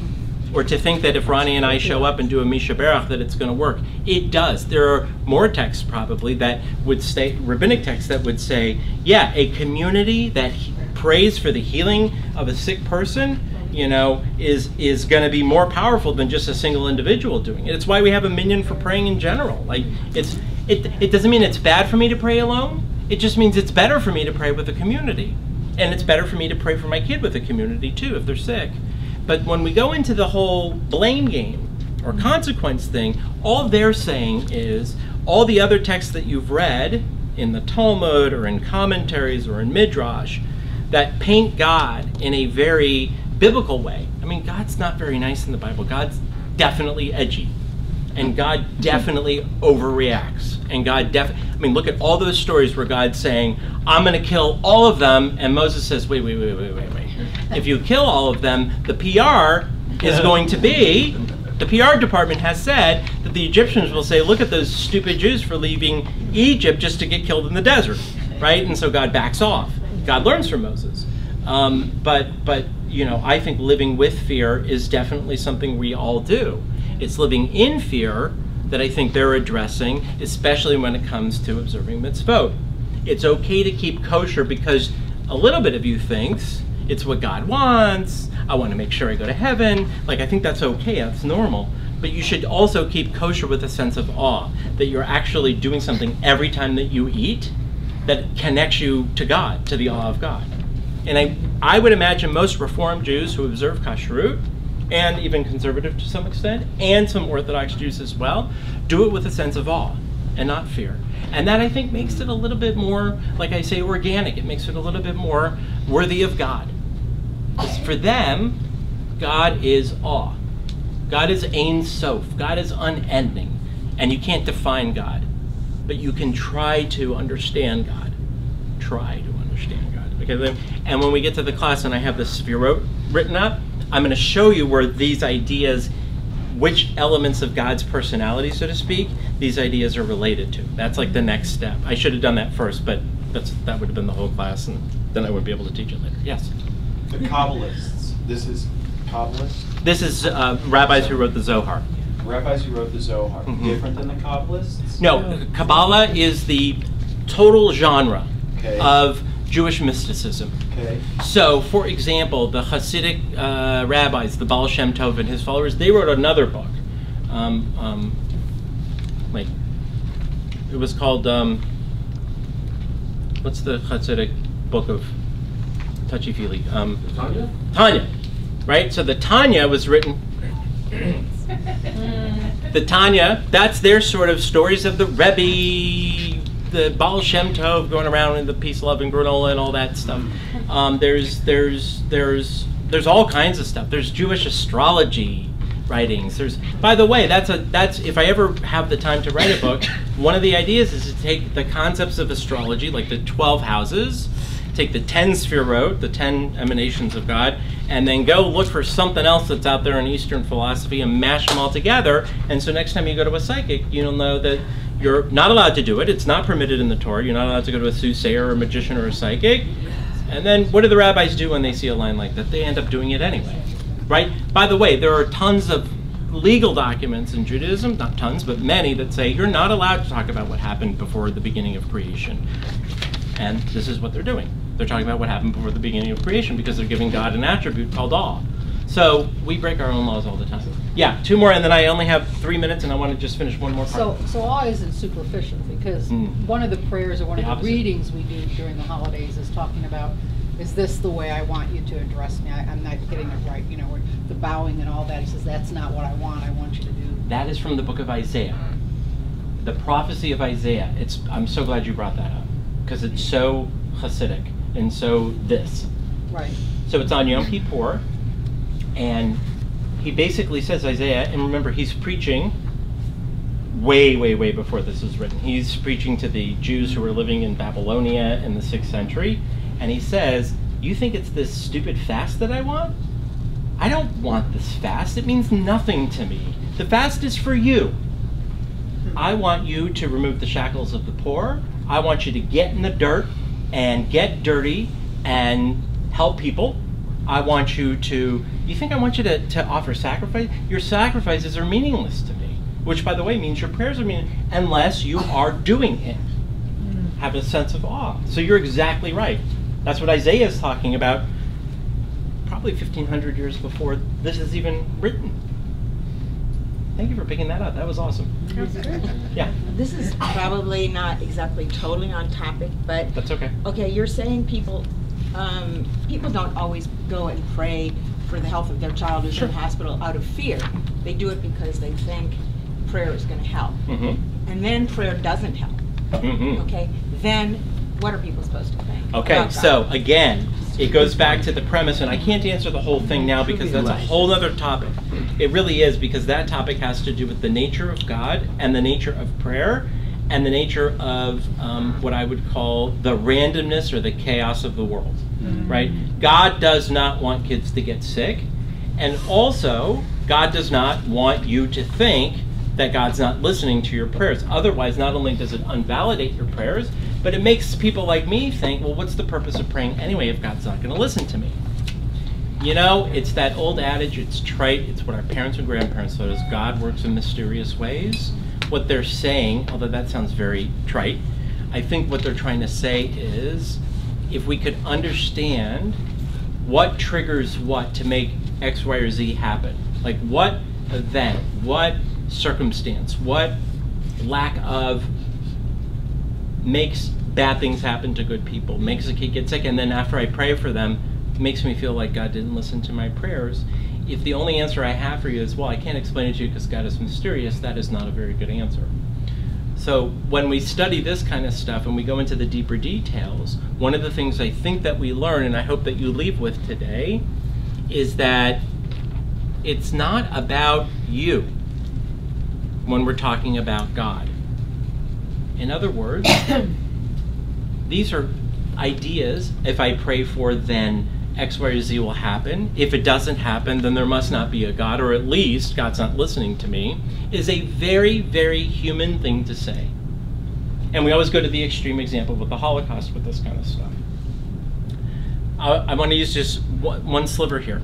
Or to think that if Ronnie and I show up and do a Mi Sheberach that it's going to work. It does. There are more texts probably that would say, rabbinic texts that would say, yeah, a community that prays for the healing of a sick person you know, is is going to be more powerful than just a single individual doing it. It's why we have a minyan for praying in general. Like it's it it doesn't mean it's bad for me to pray alone. It just means it's better for me to pray with a community. And it's better for me to pray for my kid with a community too if they're sick. But when we go into the whole blame game or consequence thing, all they're saying is all the other texts that you've read in the Talmud or in commentaries or in Midrash that paint God in a very biblical way. I mean, God's not very nice in the Bible. God's definitely edgy. And God definitely overreacts. And God def I mean, look at all those stories where God's saying, I'm going to kill all of them. And Moses says, wait, wait, wait, wait, wait, wait. If you kill all of them, the PR is going to be, the PR department has said that the Egyptians will say, look at those stupid Jews for leaving Egypt just to get killed in the desert, right? And so God backs off. God learns from Moses. Um, but, but, you know, I think living with fear is definitely something we all do. It's living in fear that I think they're addressing, especially when it comes to observing mitzvot. It's okay to keep kosher because a little bit of you thinks it's what God wants. I want to make sure I go to heaven. Like, I think that's okay, that's normal. But you should also keep kosher with a sense of awe that you're actually doing something every time that you eat that connects you to God, to the awe of God. And I, I would imagine most Reformed Jews who observe kashrut, and even conservative to some extent, and some Orthodox Jews as well, do it with a sense of awe. and not fear. And that I think makes it a little bit more, like I say, organic. It makes it a little bit more worthy of God. 'Cause for them, God is awe. God is Ein Sof. God is unending. And you can't define God. But you can try to understand God. Try to understand God. Okay, then- and when we get to the class and I have the Sphirot written up, I'm going to show you where these ideas, which elements of God's personality, so to speak, these ideas are related to. That's like the next step. I should have done that first, but that's that would have been the whole class, and then I wouldn't be able to teach it later. Yes. The Kabbalists, this is Kabbalists? This is uh, rabbis who wrote the Zohar. Rabbis who wrote the Zohar, Mhm. different than the Kabbalists? No, Kabbalah is the total genre Okay. of Jewish mysticism. Okay. So, for example, the Hasidic uh, rabbis, the Baal Shem Tov and his followers, they wrote another book. Um, um, like, it was called, um, what's the Hasidic book of touchy feely? Um, Tanya? Tanya, right? So the Tanya was written. the Tanya, that's their sort of stories of the Rebbe, the Baal Shem Tov going around in the peace, love, and granola and all that stuff. Um, there's there's there's there's all kinds of stuff. There's Jewish astrology writings. There's by the way, that's a that's if I ever have the time to write a book, one of the ideas is to take the concepts of astrology, like the twelve houses, take the 10 sphirot, the 10 emanations of God, and then go look for something else that's out there in Eastern philosophy and mash them all together. And so next time you go to a psychic, you'll know that you're not allowed to do it. It's not permitted in the Torah. You're not allowed to go to a soothsayer or a magician or a psychic. And then what do the rabbis do when they see a line like that? They end up doing it anyway. Right? By the way, there are tons of legal documents in Judaism, not tons, but many that say you're not allowed to talk about what happened before the beginning of creation. And this is what they're doing. They're talking about what happened before the beginning of creation because they're giving God an attribute called awe. So we break our own laws all the time. Yeah, two more, and then I only have three minutes, and I want to just finish one more part. So, so awe isn't superficial, because Mm. one of the prayers or one The of the opposite. readings we do during the holidays is talking about, is this the way I want you to address me? I, I'm not getting it right, you know, the bowing and all that, he says, that's not what I want, I want you to do. That is from the book of Isaiah. The prophecy of Isaiah. It's I'm so glad you brought that up because it's so Hasidic and so this. Right. So it's on Yom Kippur, and he basically says Isaiah, and remember he's preaching way, way, way before this was written. He's preaching to the Jews who were living in Babylonia in the sixth century, and he says, "You think it's this stupid fast that I want? I don't want this fast. It means nothing to me. The fast is for you. I want you to remove the shackles of the poor. I want you to get in the dirt and get dirty and help people. I want you to. You think I want you to, to offer sacrifice? Your sacrifices are meaningless to me, which, by the way, means your prayers are meaningless unless you are doing it. Hmm. Have a sense of awe. So you're exactly right. That's what Isaiah is talking about probably 1500 years before this is even written. Thank you for picking that up. That was awesome. Yeah, This is probably not exactly totally on topic, but, that's okay. okay, you're saying people, um, people don't always go and pray for the health of their child who's in hospital out of fear. They do it because they think prayer is gonna help. Mm-hmm. And then prayer doesn't help, Mm-hmm. okay? Then what are people supposed to think? Okay, so again, it goes back to the premise, and I can't answer the whole thing now because that's a whole other topic. It really is because that topic has to do with the nature of God and the nature of prayer and the nature of um, what I would call the randomness or the chaos of the world. Right? God does not want kids to get sick, and also God does not want you to think that God's not listening to your prayers. Otherwise, not only does it unvalidate your prayers, but it makes people like me think, well, what's the purpose of praying anyway if God's not going to listen to me? You know, it's that old adage, it's trite, it's what our parents and grandparents thought is God works in mysterious ways. What they're saying, although that sounds very trite, I think what they're trying to say is if we could understand what triggers what to make X, Y, or Z happen. Like what event, what circumstance, what lack of makes bad things happen to good people, makes a kid get sick, and then after I pray for them, makes me feel like God didn't listen to my prayers. If the only answer I have for you is, well, I can't explain it to you because God is mysterious, that is not a very good answer. So when we study this kind of stuff and we go into the deeper details, one of the things I think that we learn, and I hope that you leave with today, is that it's not about you when we're talking about God. In other words, these are ideas. If I pray for, then X, Y, or Z will happen. If it doesn't happen, then there must not be a God, or at least God's not listening to me, is a very, very human thing to say. And we always go to the extreme example with the Holocaust with this kind of stuff. I, I want to use just one, one sliver here.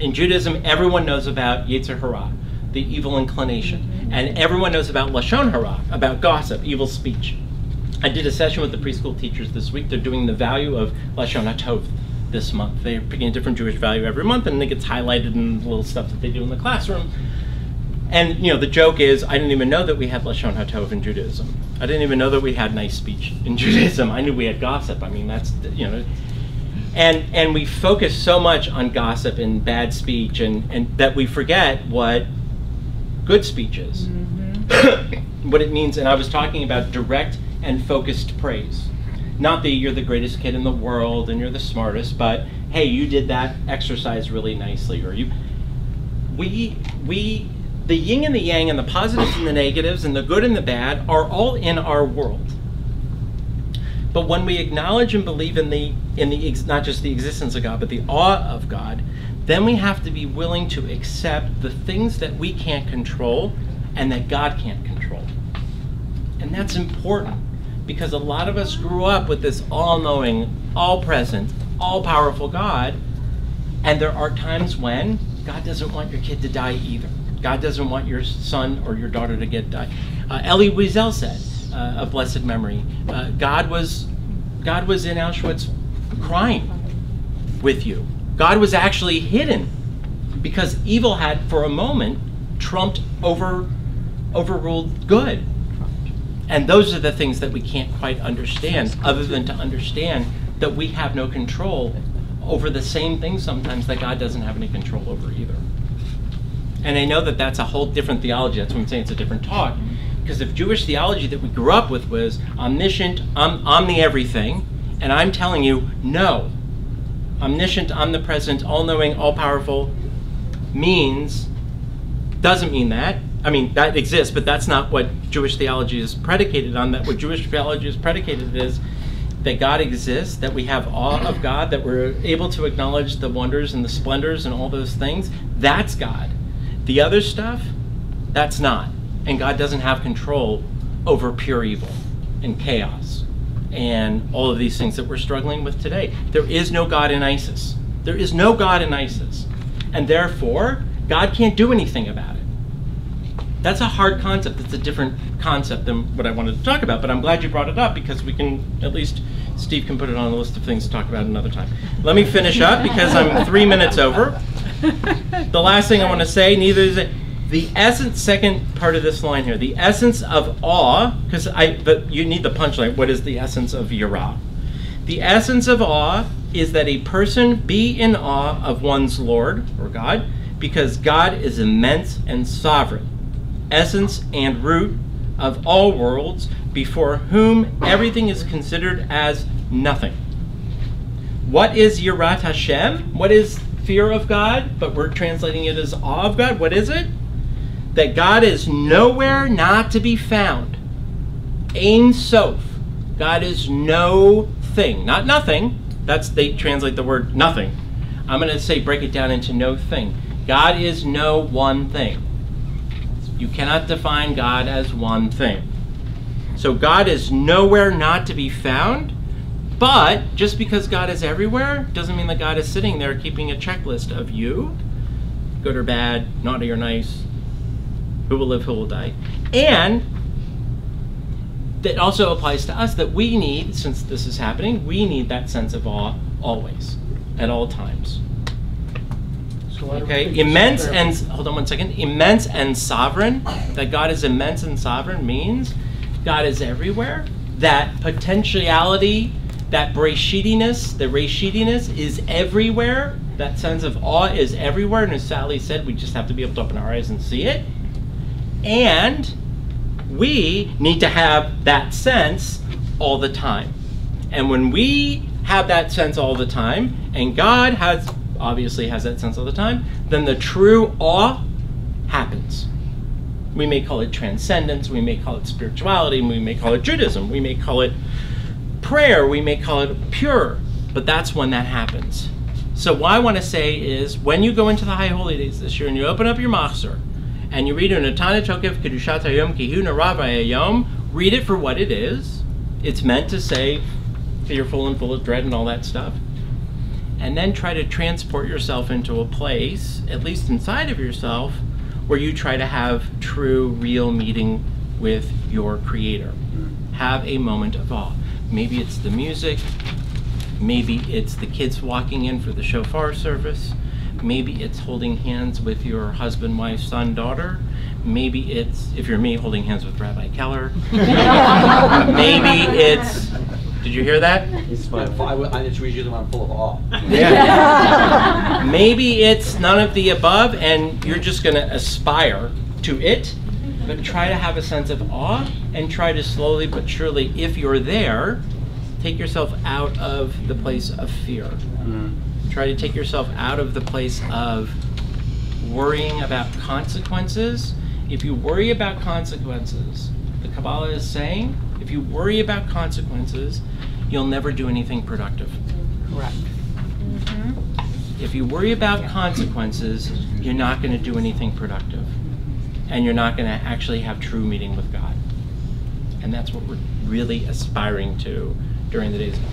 In Judaism, everyone knows about Yetzer Hara, the evil inclination. Mm-hmm. And everyone knows about Lashon Hara, about gossip, evil speech. I did a session with the preschool teachers this week. They're doing the value of Lashon HaTov this month. They're picking a different Jewish value every month, and it gets highlighted in the little stuff that they do in the classroom. And you know, the joke is, I didn't even know that we had Lashon HaTov in Judaism. I didn't even know that we had nice speech in Judaism. I knew we had gossip. I mean, that's you know, and and we focus so much on gossip and bad speech, and and that we forget what good speech is, mm-hmm. what it means. And I was talking about direct and focused praise. Not that you're the greatest kid in the world and you're the smartest, but hey, you did that exercise really nicely, or you. We we the yin and the yang and the positives and the negatives and the good and the bad are all in our world. But when we acknowledge and believe in the in the not just the existence of God, but the awe of God, then we have to be willing to accept the things that we can't control and that God can't control. And that's important because a lot of us grew up with this all-knowing, all-present, all-powerful God, and there are times when God doesn't want your kid to die either. God doesn't want your son or your daughter to get die. Uh, Elie Wiesel said, uh, of blessed memory, uh, God was God was in Auschwitz crying with you. God was actually hidden because evil had, for a moment, trumped over overruled good. And those are the things that we can't quite understand, other than to understand that we have no control over the same things sometimes that God doesn't have any control over either. And I know that that's a whole different theology. That's why I'm saying it's a different talk. Because if Jewish theology that we grew up with was omniscient, om- omni everything, and I'm telling you, no, omniscient, omnipresent, all knowing, all powerful means, doesn't mean that. I mean, that exists, but that's not what Jewish theology is predicated on. That what Jewish theology is predicated is that God exists, that we have awe of God, that we're able to acknowledge the wonders and the splendors and all those things. That's God. The other stuff, that's not. And God doesn't have control over pure evil and chaos and all of these things that we're struggling with today. There is no God in ISIS. There is no God in ISIS. And therefore, God can't do anything about it. That's a hard concept. It's a different concept than what I wanted to talk about, but I'm glad you brought it up because we can, at least Steve can put it on the list of things to talk about another time. Let me finish up because I'm three minutes over. The last thing I want to say, neither is it, the essence, second part of this line here, the essence of awe, because I, but you need the punchline. What is the essence of yirah? The essence of awe is that a person be in awe of one's Lord or God, because God is immense and sovereign, essence and root of all worlds, before whom everything is considered as nothing. What is Yirat Hashem? What is fear of God? But we're translating it as awe of God. What is it? That God is nowhere not to be found. Ein Sof. God is no thing, not nothing. That's they translate the word nothing. I'm going to say break it down into no thing. God is no one thing. You cannot define God as one thing. So God is nowhere not to be found, but just because God is everywhere doesn't mean that God is sitting there keeping a checklist of you, good or bad, naughty or nice, who will live, who will die. And that also applies to us that we need, since this is happening, we need that sense of awe always, at all times. Okay, immense and hold on one second. Immense and sovereign. That God is immense and sovereign means God is everywhere. That potentiality, that brashidiness, the rashidiness is everywhere. That sense of awe is everywhere. And as Sally said, we just have to be able to open our eyes and see it. And we need to have that sense all the time. And when we have that sense all the time, and God has obviously has that sense all the time, then the true awe happens. We may call it transcendence, we may call it spirituality, we may call it Judaism, we may call it prayer, we may call it pure, but that's when that happens. So what I want to say is when you go into the High Holy Days this year and you open up your Machzor and you read Unetaneh Tokef Kedushat Hayom Kihu Narav Hayom, read it for what it is. It's meant to say fearful and full of dread and all that stuff. And then try to transport yourself into a place, at least inside of yourself, where you try to have true, real meeting with your Creator. Have a moment of awe. Maybe it's the music, maybe it's the kids walking in for the shofar service, maybe it's holding hands with your husband, wife, son, daughter. Maybe it's, if you're me, holding hands with Rabbi Keller. maybe it's, did you hear that? It's my, I, I, it's usually when I'm full of awe. Yeah. Maybe it's none of the above and you're just going to aspire to it, but try to have a sense of awe and try to slowly but surely, if you're there, take yourself out of the place of fear. Mm. Try to take yourself out of the place of worrying about consequences. If you worry about consequences, the Kabbalah is saying, if you worry about consequences, you'll never do anything productive. Correct. If you worry about consequences, you're not going to do anything productive. And you're not going to actually have true meeting with God. And that's what we're really aspiring to during the days of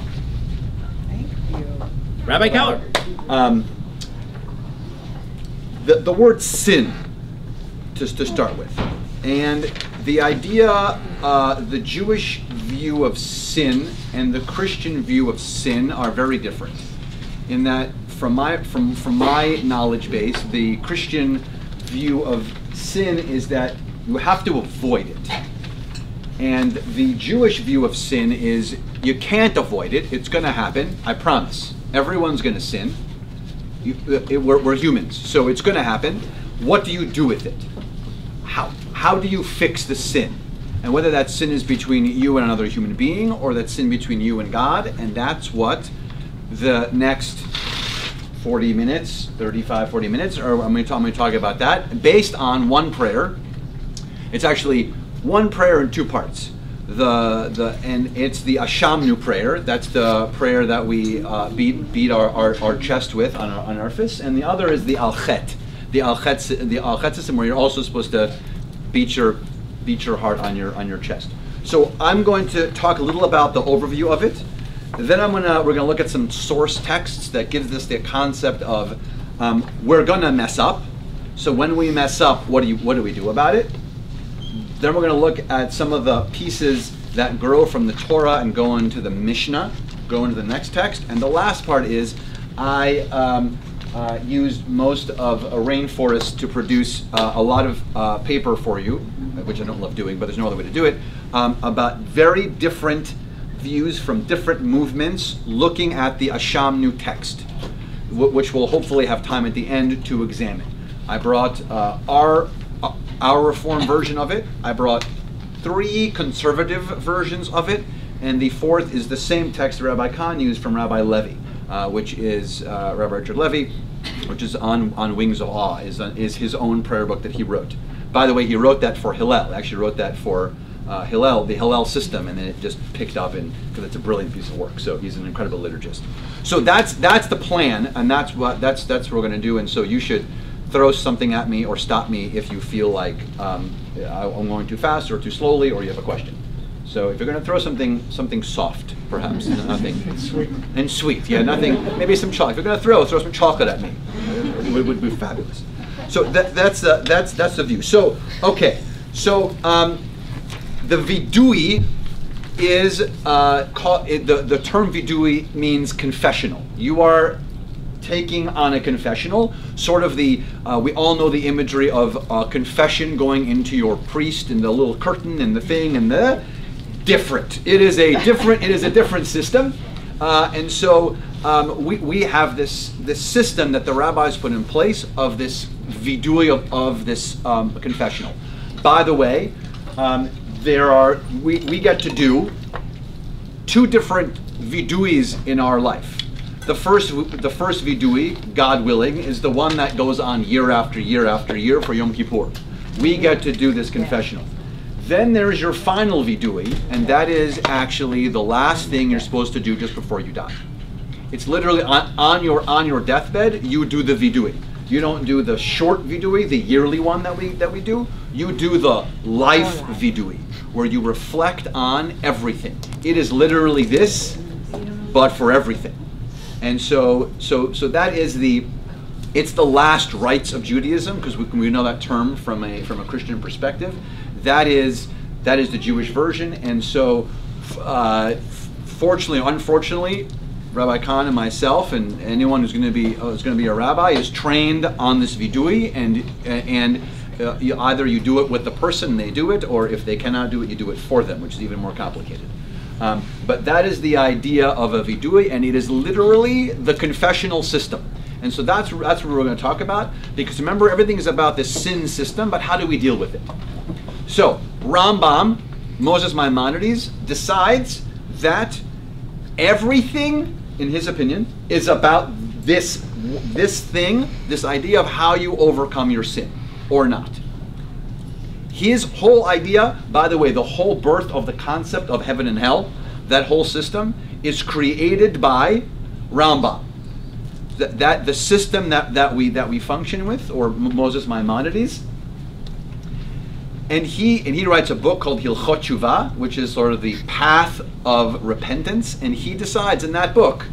Thank you. Rabbi Keller. Um, the, the word sin, just to start with, and the idea, uh, the Jewish view of sin and the Christian view of sin are very different. In that, from my from from my knowledge base, the Christian view of sin is that you have to avoid it. And the Jewish view of sin is you can't avoid it. It's going to happen. I promise. Everyone's going to sin. You, it, we're, we're humans, so it's going to happen. What do you do with it? How how do you fix the sin? And whether that sin is between you and another human being, or that sin between you and God, and that's what the next 40 minutes, 35, 40 minutes, or I'm going to, I'm going to talk about that based on one prayer. It's actually one prayer in two parts. The the and it's the Ashamnu prayer. That's the prayer that we uh, beat beat our, our, our chest with on our on our fists, and the other is the Alchet, the Alchet the Alchet system where you're also supposed to beat your beat your heart on your on your chest. So I'm going to talk a little about the overview of it. Then I'm gonna we're gonna look at some source texts that gives us the concept of um, we're gonna mess up. So when we mess up, what do you what do we do about it? Then we're to look at some of the pieces that grow from the Torah and go into the Mishnah, go into the next text. And the last part is I um, uh, used most of a rainforest to produce uh, a lot of uh, paper for you, which I don't love doing, but there's no other way to do it, um, about very different views from different movements looking at the Ashamnu text, wh- which we'll hopefully have time at the end to examine. I brought uh, our uh, our reform version of it. I brought three conservative versions of it, and the fourth is the same text Rabbi Kahn used from Rabbi Levy, uh, which is uh, Rabbi Richard Levy, which is on, on Wings of Awe, is, uh, is his own prayer book that he wrote. By the way, he wrote that for Hillel. Actually, wrote that for uh, Hillel, the Hillel system, and then it just picked up and because it's a brilliant piece of work. So he's an incredible liturgist. So that's that's the plan, and that's what that's that's what we're going to do. And so you should throw something at me or stop me if you feel like um, I'm going too fast or too slowly or you have a question. So if you're going to throw something something soft, perhaps nothing Sweet. and sweet, yeah, nothing. Maybe some chocolate. If you're going to throw, throw some chocolate at me. It would, would be fabulous. So that, that's the that's that's the view. So okay, so um, the vidui is uh, call, it, the the term vidui means confessional. You are taking on a confessional, sort of the, uh, we all know the imagery of uh, confession going into your priest and the little curtain and the thing and the, different. It is a different, it is a different system. Uh, and so um, we, we have this, this system that the rabbis put in place of this vidui of, of this um, confessional. By the way, um, there are we, we get to do two different viduis in our life. The first the first vidui, God willing, is the one that goes on year after year after year for Yom Kippur. We get to do this confessional. Then there's your final vidui, and that is actually the last thing you're supposed to do just before you die. It's literally on, on your on your deathbed, you do the vidui. You don't do the short vidui, the yearly one that we that we do. You do the life vidui, where you reflect on everything. It is literally this, but for everything. And so so so that is the it's the last rites of Judaism because we, we know that term from a from a Christian perspective. That is that is the Jewish version, and so uh, fortunately, unfortunately, Rabbi Kahn and myself and anyone who's going to be uh, who's going to be a rabbi is trained on this vidui, and and uh, you, either you do it with the person they do it, or if they cannot do it, you do it for them, which is even more complicated. Um, but that is the idea of a vidui, and it is literally the confessional system. And so that's that's what we're going to talk about because remember everything is about this sin system, but how do we deal with it? So Rambam, Moses Maimonides decides that everything, in his opinion, is about this this thing, this idea of how you overcome your sin or not. His whole idea, by the way, the whole birth of the concept of heaven and hell, that whole system is created by Rambam. That, that the system that, that we that we function with, or Moses Maimonides, and he and he writes a book called Hilchot Tshuva, which is sort of the path of repentance. And he decides in that book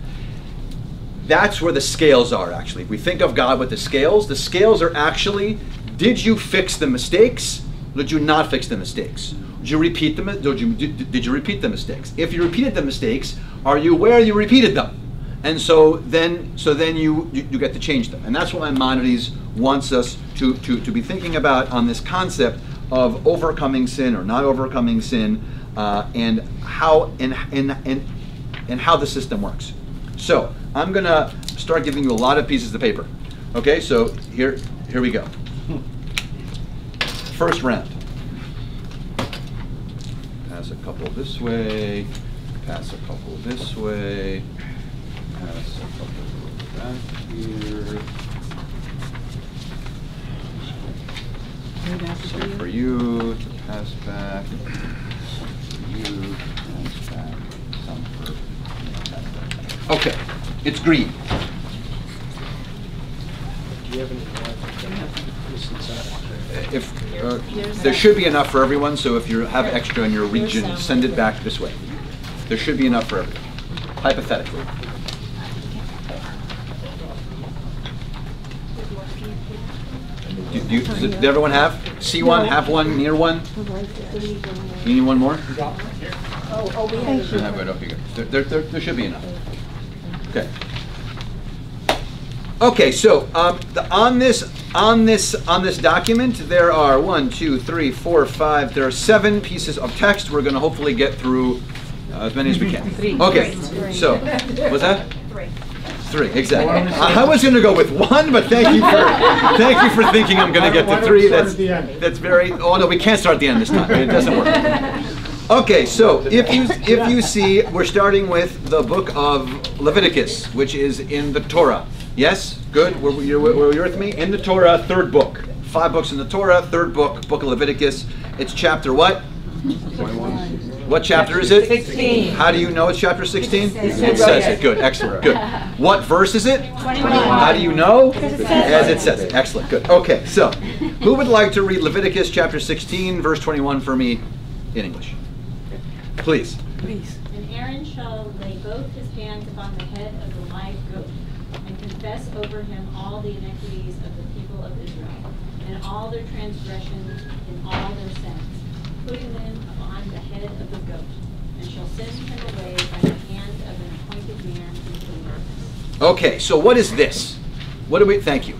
that's where the scales are. Actually, we think of God with the scales, the scales are actually: did you fix the mistakes? Did you not fix the mistakes? Did you repeat them? Did you, did, did you repeat the mistakes? If you repeated the mistakes, are you aware you repeated them? And so then, so then you, you, you get to change them. And that's what Maimonides wants us to, to, to be thinking about on this concept of overcoming sin or not overcoming sin, uh, and how and, and and and how the system works. So I'm gonna start giving you a lot of pieces of paper. Okay, so here here we go. First round. Pass a couple this way. Pass a couple this way. Pass a couple back here. Some for you to pass back. You pass back. Some for pass back. Okay, it's green. If uh, there should be enough for everyone, so if you have extra in your region, send it back this way. There should be enough for everyone, hypothetically. Do, do you, does, it- did everyone have? See one, have one, near one? You need one more? Oh, oh, we have. You have it, okay, good. There, there, there, there should be enough. Okay. Okay, so um, the, on this on this on this document there are one, two, three, four, five. There are seven pieces of text. We're going to hopefully get through uh, as many as we can. Okay, so what's that? Three. Three, exactly. I I was going to go with one, but thank you for thank you for thinking I'm going to get to three. That's the end? that's very. Oh no, we can't start at the end this time. It doesn't work. Okay, so if you if you see, we're starting with the book of Leviticus, which is in the Torah. Yes, good. Were you were you with me? In the Torah, third book. Five books in the Torah, third book, book of Leviticus. It's chapter what? What chapter is it? 16. How do you know it's chapter 16? It says It says it. Good, excellent, good. What verse is it? 21. How do you know? It says As it. it says it. Excellent, good. Okay, so who would like to read Leviticus chapter 16, verse 21 for me in English? Please. Please. And Aaron shall lay both his hands upon the head of the live goat, and confess over him all the iniquities of the people of Israel, and all their transgressions and all their sins, putting them upon the head of the goat, and shall send him away by the hand of an appointed man into the wilderness. Okay, so what is this? What do we? Thank you.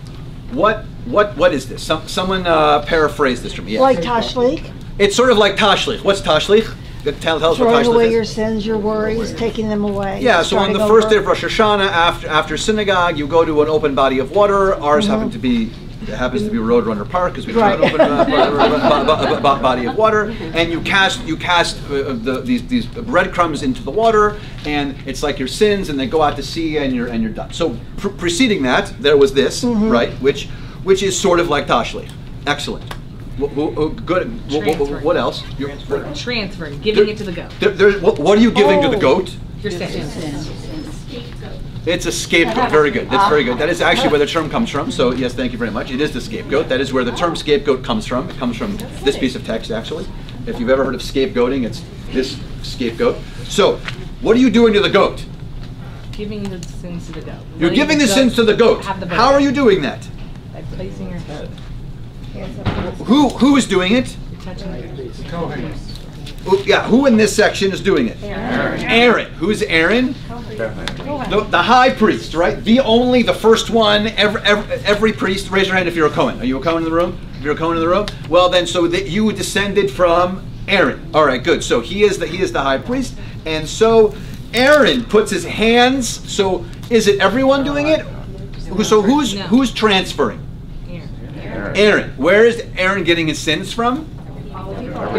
What what what is this? Some, someone uh, paraphrase this for me. Yes. Like Tashlich, It's sort of like tashlich. What's tashlich? Tell, tell us what throwing tashlich away is. your sins, your worries, taking them away. Yeah, so on starting the first over. day of Rosh Hashanah, after after synagogue, you go to an open body of water. Ours Mhm. happened to be It happens to be Roadrunner Park because we don't Right. have an open uh, bo- bo- bo- bo- body of water, and you cast you cast uh, the, these these breadcrumbs into the water, and it's like your sins, and they go out to sea, and you're and you're done. So pr- preceding that, there was this, right, which which is sort of like Tashlich. Excellent. Wh- wh- wh- good. Wh- wh- What else? You're- Transferring, giving it to the goat. there- there- what, what are you giving to the goat? Your sins. It's a scapegoat. Very good. That's very good. That is actually where the term comes from. So yes, thank you very much. It is the scapegoat. That is where the term scapegoat comes from. It comes from this piece of text, actually. If you've ever heard of scapegoating, it's this scapegoat. So, what are you doing to the goat? Giving the sins to the goat. You're Letting giving the goat sins to the goat. the How are you doing that? By placing your head. Who who is doing it? You're touching the Who- Yeah, who in this section is doing it? Aaron. Aaron. Who's Aaron? The, the high priest, right? The only, the first one. Every, every, every priest. Raise your hand if you're a Cohen. Are you a Cohen in the room? If you're a Cohen in the room, well then, so that you descended from Aaron. All right, good. So he is the he is the high priest, and so Aaron puts his hands. So is it everyone doing it? So who's who's transferring? Aaron. Aaron. Where is Aaron getting his sins from?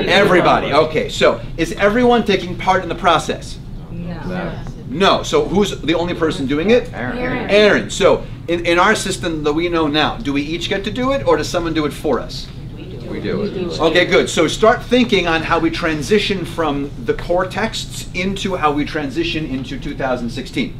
Everybody. Okay, so is everyone taking part in the process? No. No. So who's the only person doing it? Aaron. Aaron. So in, in our system that we know now, do we each get to do it or does someone do it for us? We do it. Okay, good. So start thinking on how we transition from the core texts into how we transition into 2016.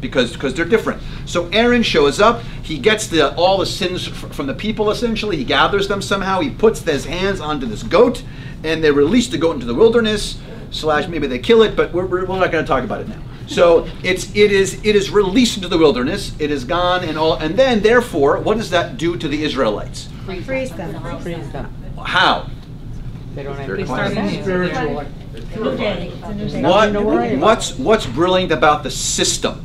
Because, because they're different. So Aaron shows up. He gets the all the sins f- from the people. Essentially, he gathers them somehow. He puts his hands onto this goat, and they release the goat into the wilderness. Slash, maybe they kill it, but we're, we're, we're not going to talk about it now. So it's it is it is released into the wilderness. It is gone, and all, and then therefore, what does that do to the Israelites? Frees them. Frees them. How? They don't have to cleansed. start anew. Spiritual, like, New day. It's a new day. What, to worry about. what's what's brilliant about the system?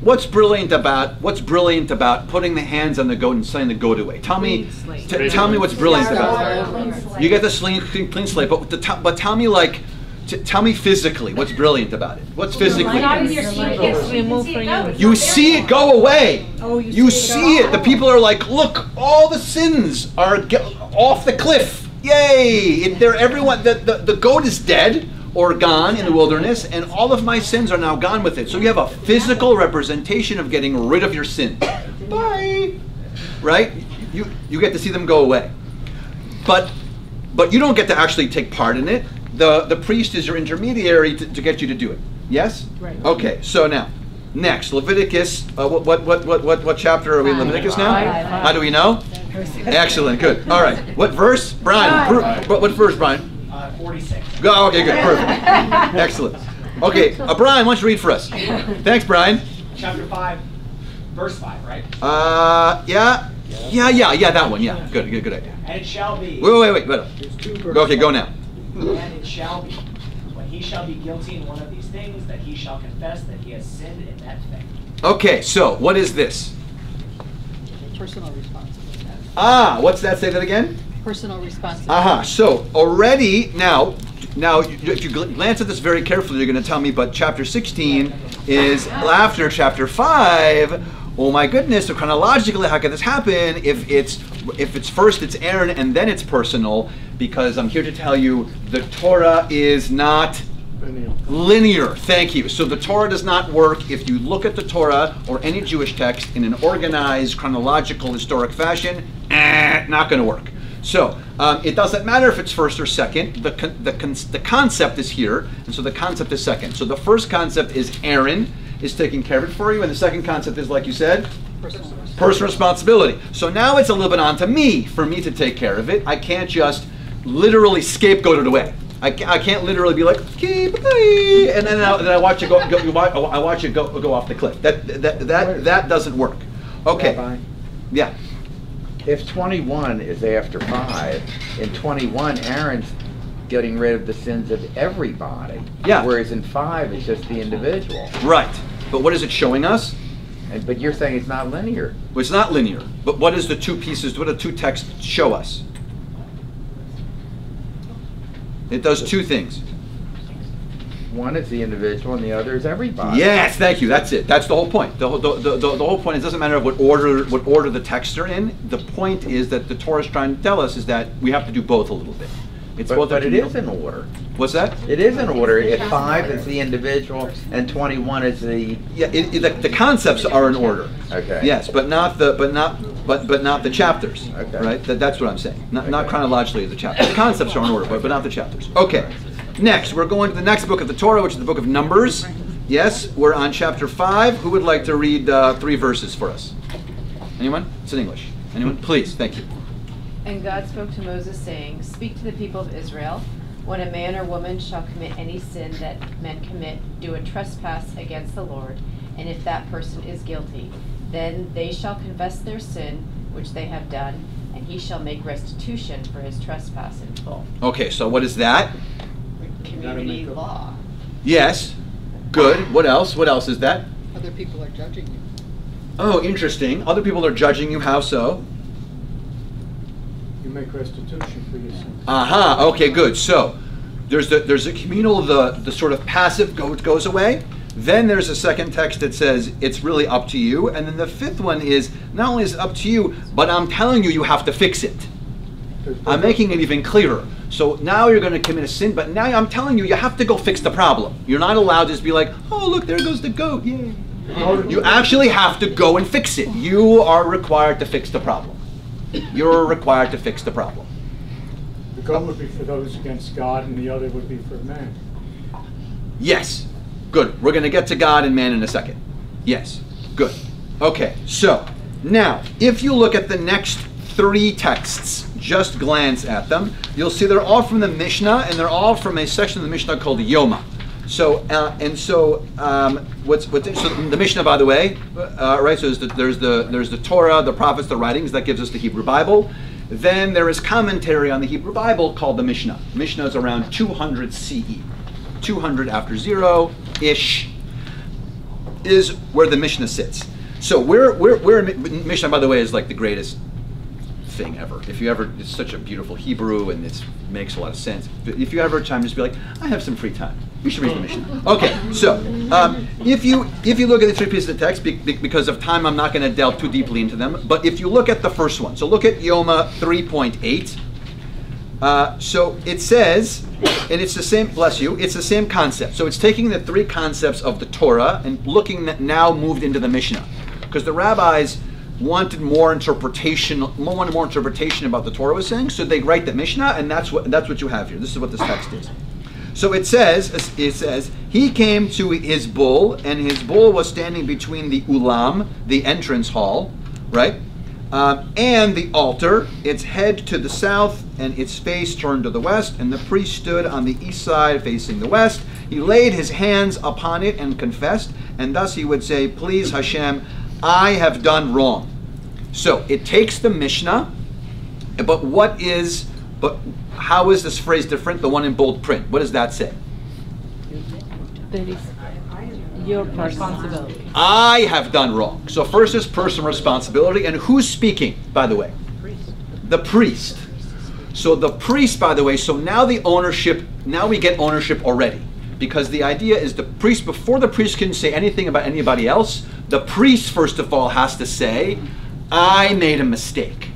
What's brilliant about what's brilliant about putting the hands on the goat and sending the goat away? Tell me, t- tell me what's brilliant about it. You get the clean, clean, clean slate, but the, t- but tell me like, t- tell me physically what's brilliant about it. What's physically? Not in your seat, you see- you can see it go. Oh, you see it away. Oh, You see it. The people are like, look, all the sins are ge- off the cliff. Yay! It, they're everyone. The, the the goat is dead or gone in the wilderness, and all of my sins are now gone with it. So you have a physical representation of getting rid of your sin. Bye. Right? You you get to see them go away. But but you don't get to actually take part in it. The the priest is your intermediary to, to get you to do it. Yes? Right. Okay, so now, next, Leviticus, uh, what, what, what, what, what, what chapter are we in Leviticus now? Five. How do we know? Excellent, good. All right, what verse? Brian, Bru- what, what verse, Brian? Uh, 46. Go, okay, good, perfect. Excellent. Okay, uh, Brian, why don't you read for us? Thanks, Brian. Chapter 5, verse 5, right? Uh, yeah, yeah, yeah, yeah, that one, yeah, good, good, good idea. And it shall be. Wait, wait, wait, wait. Okay, go now. And it shall be, when he shall be guilty in one of these things, that he shall confess that he has sinned in that thing. Okay, so what is this? Personal responsibility. Ah, what's that? Say that again? Personal responsibility. Aha, so already now, now if you glance at this very carefully, you're going to tell me, but chapter 16 is after chapter 5. Oh my goodness! So chronologically, how could this happen? If it's if it's first it's Aaron and then it's personal, because I'm here to tell you the Torah is not linear. Thank you. So the Torah does not work if you look at the Torah or any Jewish text in an organized, chronological, historic fashion. Eh, not going to work. So um, it doesn't matter if it's first or second. The con- the con- the concept is here, and so the concept is second. So the first concept is Aaron is taking care of it for you, and the second concept is, like you said, personal responsibility. So now it's a little bit on to me for me to take care of it. I can't just literally scapegoated away. I, I can't literally be like, keep it," and then I, then I watch it go, go I watch it go, go off the cliff. That that that that doesn't work. Okay. Rabbi, Yeah. If 21 is after 5, in 21, Aaron's getting rid of the sins of everybody. Yeah. Whereas in 5, it's just the individual. Right. But what is it showing us? And, but you're saying it's not linear. Well, it's not linear. But what is the two pieces? What do the two texts show us? It does two things. one is the individual and the other is everybody. Yes, thank you. That's it. That's the whole point. The, whole- the, the, the, the whole point. Is it doesn't matter what order what order the texts are in. The point is that the Torah is trying to tell us is that we have to do both a little bit. It's But, both. but it is in order. What's that? It is in order. If five is the individual and twenty-one is the. Yeah, it, it, the, the concepts are in order. Okay. Yes, but not the but not but but not the chapters. Okay. Right. That, that's what I'm saying. Not, not Okay. chronologically the chapters. The concepts are in order, but, but not the chapters. Okay. Next, we're going to the next book of the Torah, which is the book of Numbers. Yes, we're on chapter five. Who would like to read uh, three verses for us? Anyone? It's in English. Anyone? Please. Thank you. And God spoke to Moses, saying, Speak to the people of Israel. When a man or woman shall commit any sin that men commit, do a trespass against the Lord, and if that person is guilty, then they shall confess their sin which they have done, and he shall make restitution for his trespass in full. Okay. So what is that? Community law. Yes. Good. What else? What else is that? Other people are judging you. Oh, interesting. Other people are judging you. How so? Make restitution for sins. Aha. Okay. Good. So there's the there's a communal the the sort of passive goes goes away. Then there's a second text that says it's really up to you, and then the fifth one is not only is it up to you, but I'm telling you you have to fix it. I'm making it even clearer. So now you're going to commit a sin, but now I'm telling you you have to go fix the problem. You're not allowed to just be like, oh look, there goes the goat, yay. You actually have to go and fix it. You are required to fix the problem. You're required to fix the problem. The goat would be for those against God, and the other would be for man. Yes. Good. We're going to get to God and man in a second. Yes. Good. Okay. So, now, if you look at the next three texts, just glance at them, you'll see they're all from the Mishnah and they're all from a section of the Mishnah called Yoma. So, uh, and so, um, what's, what's so the Mishnah, by the way, uh, right? So there's the, there's the there's the Torah, the prophets, the writings that gives us the Hebrew Bible. Then there is commentary on the Hebrew Bible called the Mishnah. Mishnah is around 200 CE. 200 after zero ish is where the Mishnah sits. So we're, we're, we're Mishnah, by the way, is like the greatest thing ever. If you ever, it's such a beautiful Hebrew and it makes a lot of sense. If you ever have time, just be like, I have some free time. You should read the Mishnah. Okay, so um, if you if you look at the three pieces of text, be, be- because of time, I'm not going to delve too deeply into them. But if you look at the first one, so look at Yoma 3.8. Uh, so it says, and it's the same, bless you, it's the same concept. So it's taking the three concepts of the Torah and looking at now moved into the Mishnah. Because the rabbis wanted more interpretation, wanted more interpretation about the Torah was saying, so they write the Mishnah, and that's what that's what you have here. This is what this text is. So it says, it says, he came to his bull, and his bull was standing between the ulam, the entrance hall, right, um, and the altar, its head to the south, and its face turned to the west. And the priest stood on the east side, facing the west. He laid his hands upon it and confessed, and thus he would say, "Please, Hashem, I have done wrong." So it takes the Mishnah, but what is, but how is this phrase different? The one in bold print. What does that say? That is your responsibility. I have done wrong. So first is personal responsibility, and who's speaking, by the way? The priest. So the priest, by the way, so now the ownership, now we get ownership already. Because the idea is the priest, before the priest can say anything about anybody else, the priest, first of all, has to say, I made a mistake.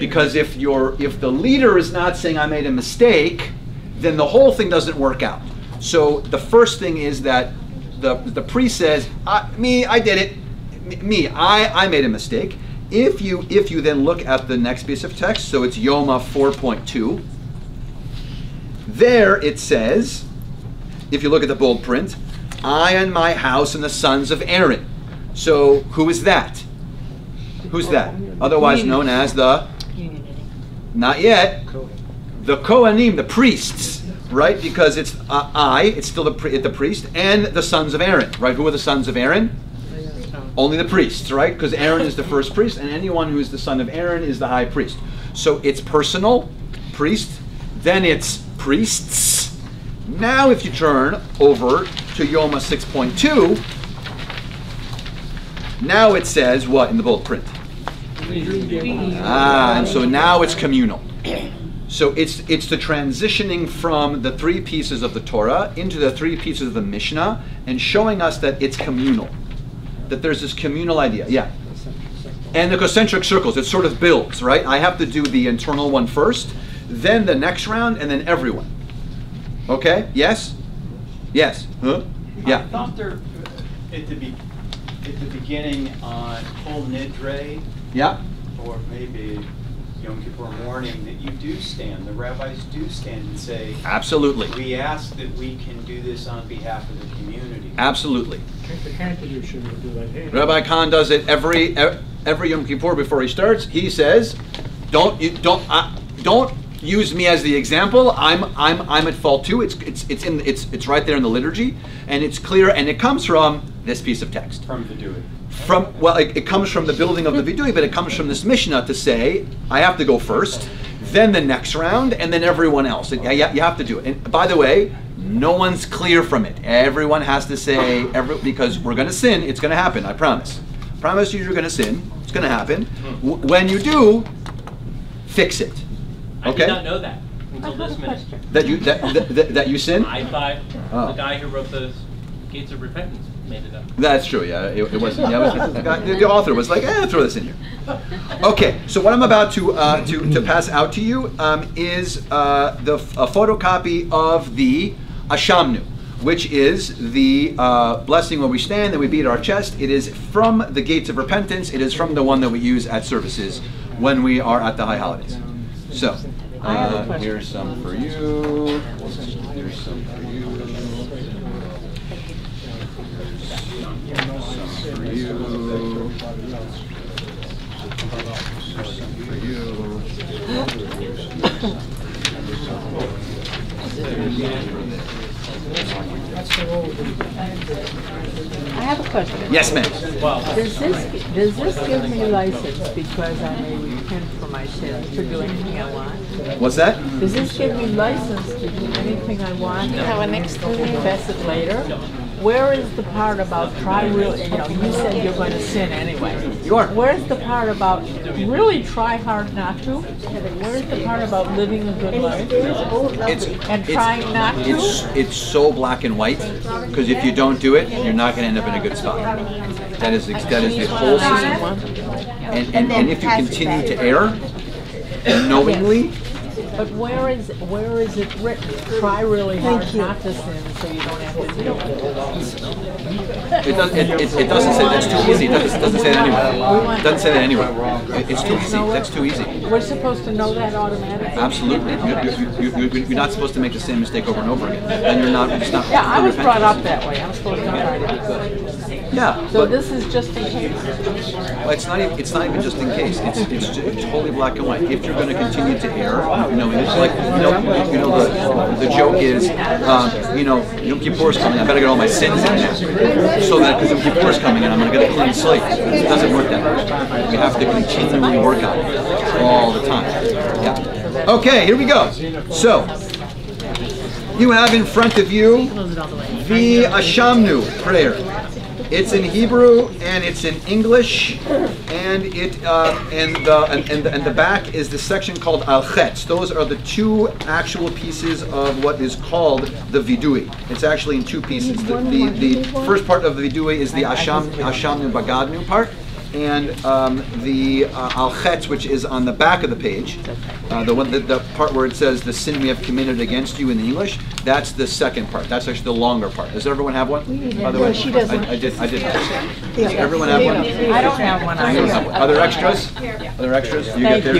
Because if you're if the leader is not saying I made a mistake, then the whole thing doesn't work out. So the first thing is that the the priest says, I, "Me, I did it. M- Me, I I made a mistake." If you if you then look at the next piece of text, so it's Yoma 4.2. There it says, if you look at the bold print, I and my house and the sons of Aaron. So who is that? Who's that? Otherwise known as the not yet. The Kohanim, the priests, right? Because it's uh, I, it's still the, pri- the priest, and the sons of Aaron, right? Who are the sons of Aaron? Only the priests, right? Because Aaron is the first priest, and anyone who is the son of Aaron is the high priest. So it's personal, priest, then it's priests. Now, if you turn over to Yoma 6.2, now it says what in the bold print? Ah, and so now it's communal. So it's it's the transitioning from the three pieces of the Torah into the three pieces of the Mishnah and showing us that it's communal. That there's this communal idea. Yeah. And the concentric circles, it sort of builds, right? I have to do the internal one first, then the next round, and then everyone. Okay? Yes? Yes. Huh? I Yeah. thought there, at the be, at the beginning on Kol Nidre, Yeah. or maybe Yom Kippur morning, that you do stand, the rabbis do stand and say, Absolutely. we ask that we can do this on behalf of the community. Absolutely. The Cantor should do that here. Rabbi Kahn does it every every Yom Kippur before he starts. He says, "Don't you don't uh, don't use me as the example. I'm I'm I'm at fault too. It's it's it's in it's it's right there in the liturgy, and it's clear, and it comes from this piece of text. From the do it. From well, it, it comes from the building of the vidui, but it comes from this Mishnah to say I have to go first, then the next round, and then everyone else. And, yeah, you have to do it. And by the way, no one's clear from it. Everyone has to say every because we're going to sin. It's going to happen. I promise. I Promise you, you're going to sin. It's going to happen. W- when you do, fix it. Okay. I Okay. did not know that until this minute. That you that, that, that, that you sin. I thought Oh. the guy who wrote those Gates of Repentance made it up. That's true. Yeah, it, it was. Yeah, it was the, the author was like, "Eh, throw this in here." Okay, so what I'm about to uh, to, to pass out to you um, is uh, the f- a photocopy of the Ashamnu, which is the uh, blessing where we stand and we beat our chest. It is from the gates of repentance. It is from the one that we use at services when we are at the high holidays. So, I have a uh, here's some for you. Here's some for you. Some for you. For you. I have a question. Yes, ma'am. Does this, does this give me license because I may repent for my sins to do anything I want? What's that? Does this give me license to do anything I want? Have an Confess it later? Where is the part about try real, you know, you said you're going to sin anyway. You are. Where's the part about really try hard not to? Where's the part about living a good life? It's And it's- trying not to? It's it's so black and white because if you don't do it, you're not going to end up in a good spot. That is that is the whole system. And and, and if you continue to err knowingly, But where is, where is it written? Try really hard Thank you. not to sin so you don't have to do it. it, does, it, it, it doesn't say that's too easy. It doesn't, doesn't say that anywhere. It doesn't say that anywhere. It's too easy. That's too easy. We're supposed to know that automatically? Absolutely. You're, you're, you're, you're not supposed to make the same mistake over and over again. Then you're not. It's not. Yeah, I was brought up that way. I'm supposed to try to be good. Yeah, So this is just in case. Well, it's not even, it's not even just in case. It's it's, it's totally black and white. If you're going to continue to err, you know, it's like you know, you know the, the joke is, um, you know, Yom Kippur's coming. I better get all my sins in now, so that because Yom Kippur's coming and I'm going to get a clean slate. It doesn't work that way. We have to continually work on it all the time. Yeah. Okay, here we go. So. You have in front of you the Ashamnu prayer. It's in Hebrew and it's in English, and it uh, and the and, and the and the back is the section called Al Chetz. Those are the two actual pieces of what is called the Vidui. It's actually in two pieces. The, the, the first part of the Vidui is the Asham asham Ashamnu Bagadnu part, and um, the uh, Al Chetz, which is on the back of the page, uh, the one the, the part where it says the sin we have committed against you in the English. That's the second part. That's actually the longer part. Does everyone have one? By the No, way, she doesn't. I, I did. I did. Yeah. Does everyone have one? I don't have one. I You don't have have one. Are there extras? Are there extras? You Thank get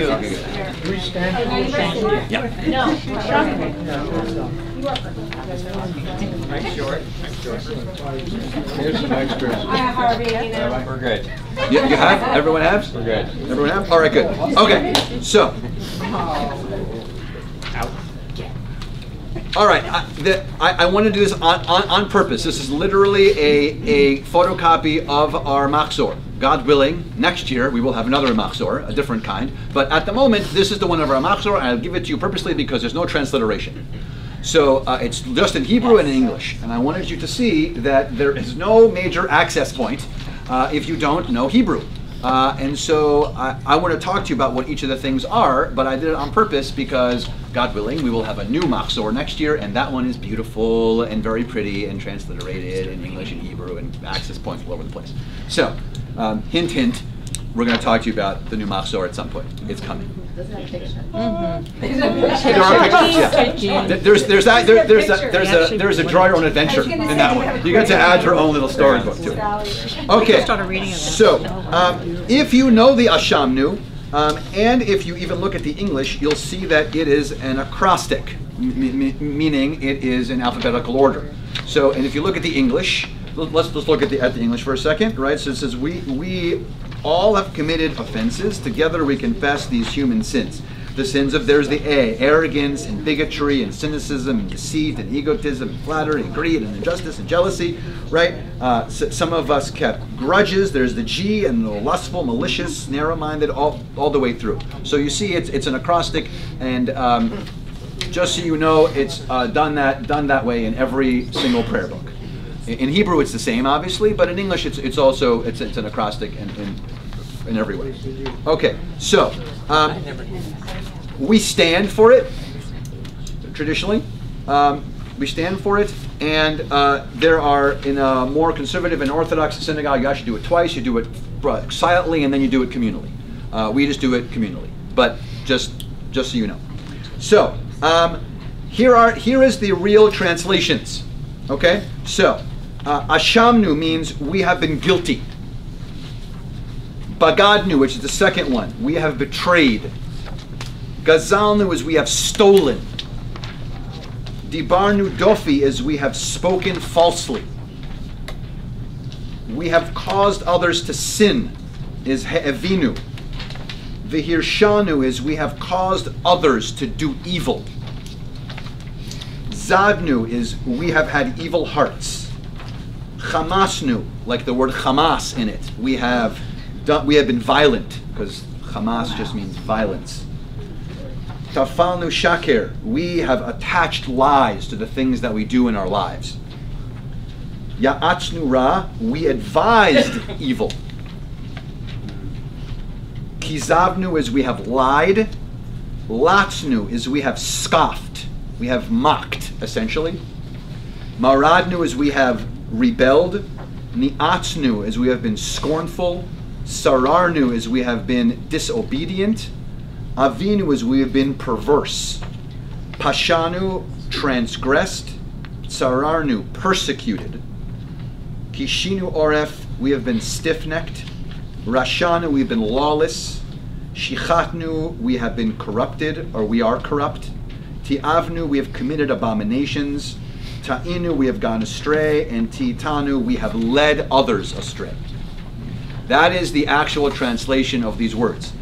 you. Here's some extras. We're good. You, you have? Everyone has? We're good. Everyone have? All right, good. Okay, so. All right, I, the, I, I want to do this on, on, on purpose. This is literally a, a photocopy of our Machzor. God willing, next year we will have another Machzor, a different kind. But at the moment, this is the one of our Machzor, and I'll give it to you purposely because there's no transliteration. So uh, it's just in Hebrew and in English. And I wanted you to see that there is no major access point uh, if you don't know Hebrew. Uh, and so I, I want to talk to you about what each of the things are, but I did it on purpose because, God willing, we will have a new Machzor next year, and that one is beautiful and very pretty and transliterated in English and Hebrew and access points all over the place. So, um, hint, hint, we're going to talk to you about the new Machzor at some point. It's coming. Doesn't have picture. There are pictures, yeah. Th- There's, there's that, there, there's a, there's a, there's a draw your own adventure in that one. You get to add your own little storybook to it. Okay, so, um, if you know the Ashamnu, um, and if you even look at the English, you'll see that it is an acrostic, m- m- meaning it is in alphabetical order. So, and if you look at the English, l- let's look at the, at the English for a second, right? So it says, we, we all have committed offenses, together we confess these human sins. The sins of, there's the A, arrogance and bigotry and cynicism and deceit and egotism and flattery and greed and injustice and jealousy, right? Uh, some of us kept grudges. There's the G and the lustful, malicious, narrow-minded, all, all the way through. So you see, it's, it's an acrostic, and um, just so you know, it's uh, done that done that way in every single prayer book. In, Hebrew, it's the same, obviously, but in English, it's, it's also it's, it's an acrostic in, in, in every way. Okay, so um, we stand for it traditionally. Um, we stand for it, and uh, there are in a more conservative and orthodox synagogue, you actually do it twice. You do it uh, silently, and then you do it communally. Uh, we just do it communally, but just just so you know. So um, here are here is the real translations. Okay, so uh, ashamnu means we have been guilty. Bagadnu, which is the second one, we have betrayed. Gazalnu is we have stolen. Dibarnu dofi is we have spoken falsely. We have caused others to sin is he'evinu. Vihirshanu is we have caused others to do evil. Zadnu is we have had evil hearts. Hamasnu, like the word Hamas in it, we have done, we have been violent because Hamas just means violence. Tafalnu Shakir, we have attached lies to the things that we do in our lives. Ya'atznu Ra, we advised evil. Kizavnu is we have lied. Latznu is we have scoffed. We have mocked, essentially. Maradnu is we have rebelled. Ni'atznu is we have been scornful. Sararnu is we have been disobedient. Avinu is we have been perverse. Pashanu, transgressed. Sararnu, persecuted. Kishinu Oref, we have been stiff necked. Rashanu, we've been lawless. Shichatnu, we have been corrupted, or we are corrupt. Ti'avnu, we have committed abominations. Ta'inu, we have gone astray. And Ti'tanu, we have led others astray. That is the actual translation of these words.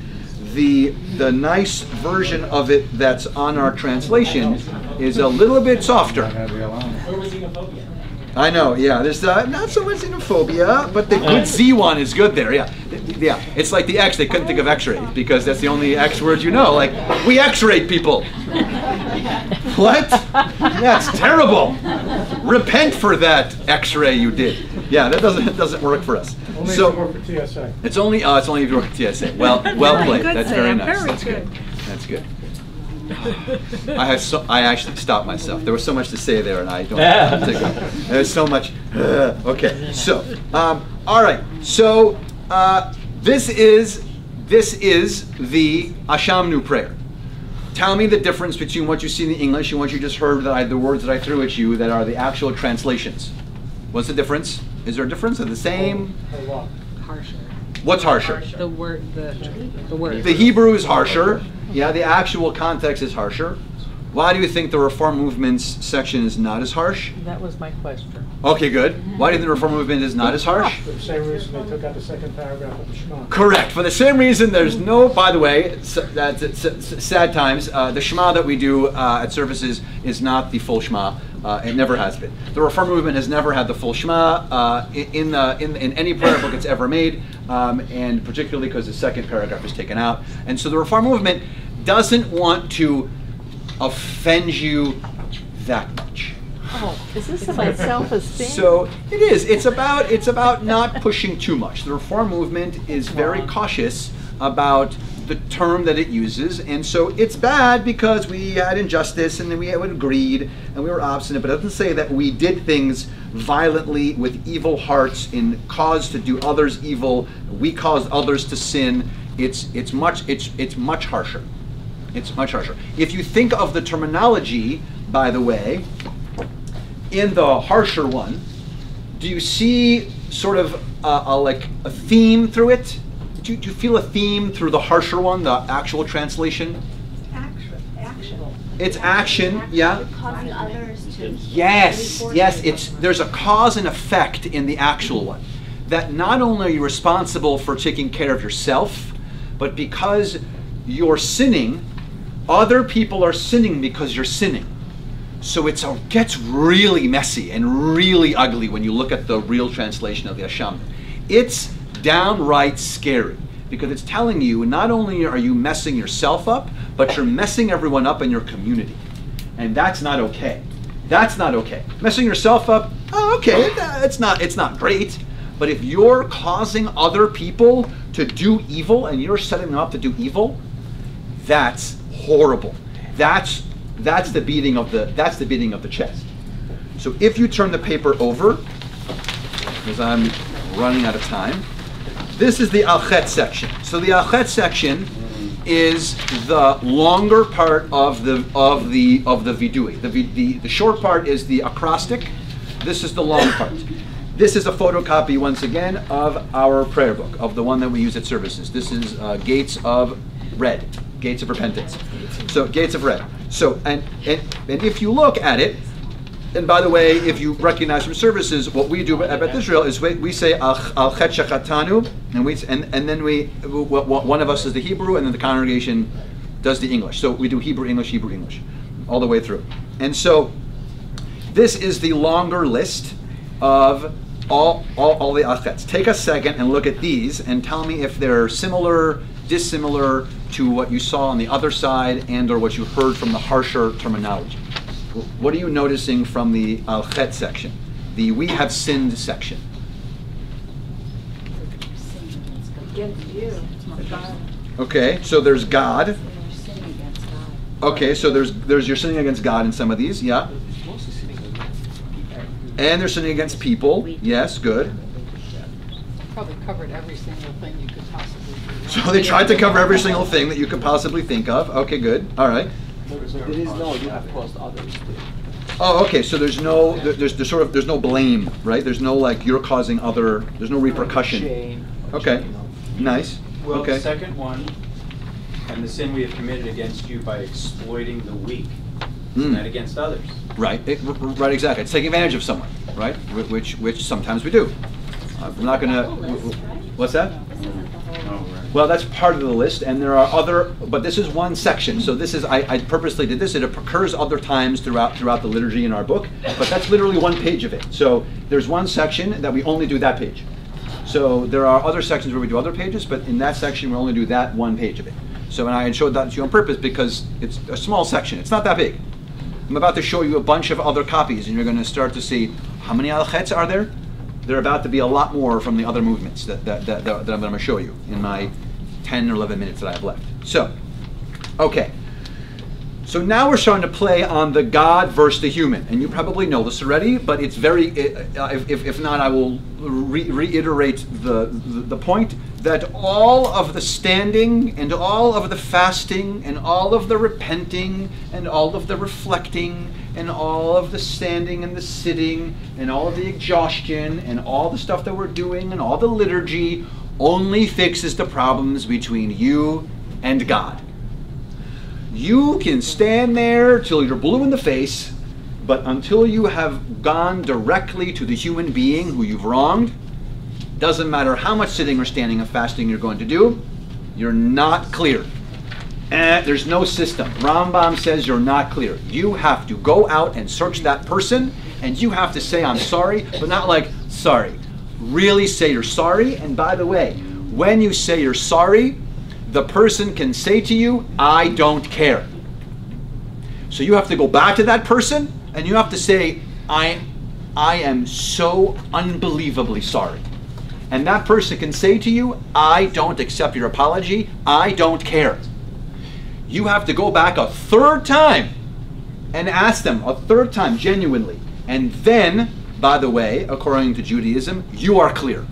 The, the nice version of it that's on our translation is a little bit softer. Where was xenophobia? I know, yeah. There's uh, not so much xenophobia, but the good Z one is good there. Yeah, yeah. It's like the X. They couldn't think of X-ray because that's the only X word you know. Like we X-ray people. what? That's terrible. Repent for that X-ray you did. Yeah, that doesn't doesn't work for us. Only so if you work for TSA. it's only uh, it's only if you work at TSA. Well, well played. That's very nice. That's good. good. That's good. I have so, I actually stopped myself. There was so much to say there, and I don't. have to go. There's so much. uh, okay, so um, all right. So uh, this is this is the Ashamnu prayer. Tell me the difference between what you see in the English and what you just heard that I, the words that I threw at you that are the actual translations. What's the difference? Is there a difference? Are the same? A lot. Harsher. What's harsher? The word, the, the word. The Hebrew is harsher. Yeah, the actual context is harsher. Why do you think the Reform Movement's section is not as harsh? That was my question. Okay, good. Why do you think the Reform Movement is not as harsh? For the same reason they took out the second paragraph of the Shema. Correct. For the same reason, there's no. By the way, that's it's, it's sad times. Uh, the Shema that we do uh, at services is not the full Shema. Uh, it never has been. The Reform Movement has never had the full Shema uh, in, the in, in any prayer book it's ever made, um, and particularly because the second paragraph is taken out. And so the Reform Movement doesn't want to offend you that much. Oh, is this about self-esteem? So it is. It's about it's about not pushing too much. The reform movement is very cautious about the term that it uses, and so it's bad because we had injustice and then we had greed and we were obstinate. But it doesn't say that we did things violently with evil hearts in cause to do others evil. We caused others to sin. It's it's much it's it's much harsher. It's much harsher. If you think of the terminology, by the way, in the harsher one, do you see sort of a, a, like a theme through it? Do you, do you feel a theme through the harsher one, the actual translation? It's action, yeah. Causing others to. Yes, yes. It's there's a cause and effect in the actual one. That not only are you responsible for taking care of yourself, but because you're sinning, other people are sinning because you're sinning. So it's a, gets really messy and really ugly when you look at the real translation of the Hasham. It's downright scary because it's telling you not only are you messing yourself up, but you're messing everyone up in your community. And that's not okay. That's not okay. Messing yourself up, oh, okay, uh, it's not it's not great. But if you're causing other people to do evil and you're setting them up to do evil, that's horrible. That's that's the beating of the that's the beating of the chest. So if you turn the paper over, because I'm running out of time, this is the Alchet section. So the Alchet section is the longer part of the of the of the vidui. The, the the short part is the acrostic. This is the long part. This is a photocopy once again of our prayer book, of the one that we use at services. This is uh, Gates of Red, Gates of Repentance. So Gates of Red. So and and, and if you look at it, and by the way, if you recognize from services, what we do at Beth Israel is we, we say al al chet and we and, and then we one of us is the Hebrew, and then the congregation does the English. So we do Hebrew English Hebrew English, all the way through. And so this is the longer list of all, all, all the achets. Take a second and look at these and tell me if they're similar, dissimilar to what you saw on the other side and or what you heard from the harsher terminology. What are you noticing from the al-chet section, the we have sinned section? Okay, so there's God. Okay, so there's there's you're sinning against God in some of these, yeah. And they're sinning against people. Yes, good. Probably covered every single thing you could possibly. So they tried to cover every single thing that you could possibly think of. Okay, good. All right. There is no, you have caused others to. Oh, okay. So there's no there's, there's sort of there's no blame, right? There's no like you're causing other. There's no repercussion. Shame. Okay. Nice. Well, okay. the second one, and the sin we have committed against you by exploiting the weak, Mm. and against others. Right. It- r- r- right. Exactly. It's taking advantage of someone, right? Which which sometimes we do. Uh, I'm not gonna. Well, that's part of the list, and there are other, but this is one section. So this is I, I purposely did this. It occurs other times throughout throughout the liturgy in our book, but that's literally one page of it. So there's one section that we only do that page. So there are other sections where we do other pages, but in that section we only do that one page of it. So and I showed that to you on purpose because it's a small section. It's not that big. I'm about to show you a bunch of other copies, and you're going to start to see how many al-chets are there. There about to be a lot more from the other movements that, that, that, that, that I'm going to show you in my 10 or 11 minutes that I have left. So, okay. So now we're starting to play on the God versus the human, and you probably know this already, but it's very. Uh, if, if not, I will re- reiterate the the point that all of the standing and all of the fasting and all of the repenting and all of the reflecting and all of the standing and the sitting and all of the exhaustion and all the stuff that we're doing and all the liturgy only fixes the problems between you and God. You can stand there till you're blue in the face, but until you have gone directly to the human being who you've wronged, doesn't matter how much sitting or standing or fasting you're going to do, you're not clear. Eh, there's no system. Rambam says you're not clear. You have to go out and search that person, and you have to say, I'm sorry, but not like, sorry. Really say you're sorry, and by the way, when you say you're sorry, the person can say to you, I don't care. So you have to go back to that person and you have to say, I, I am so unbelievably sorry. And that person can say to you, I don't accept your apology. I don't care. You have to go back a third time and ask them a third time genuinely. And then, by the way, according to Judaism, you are clear.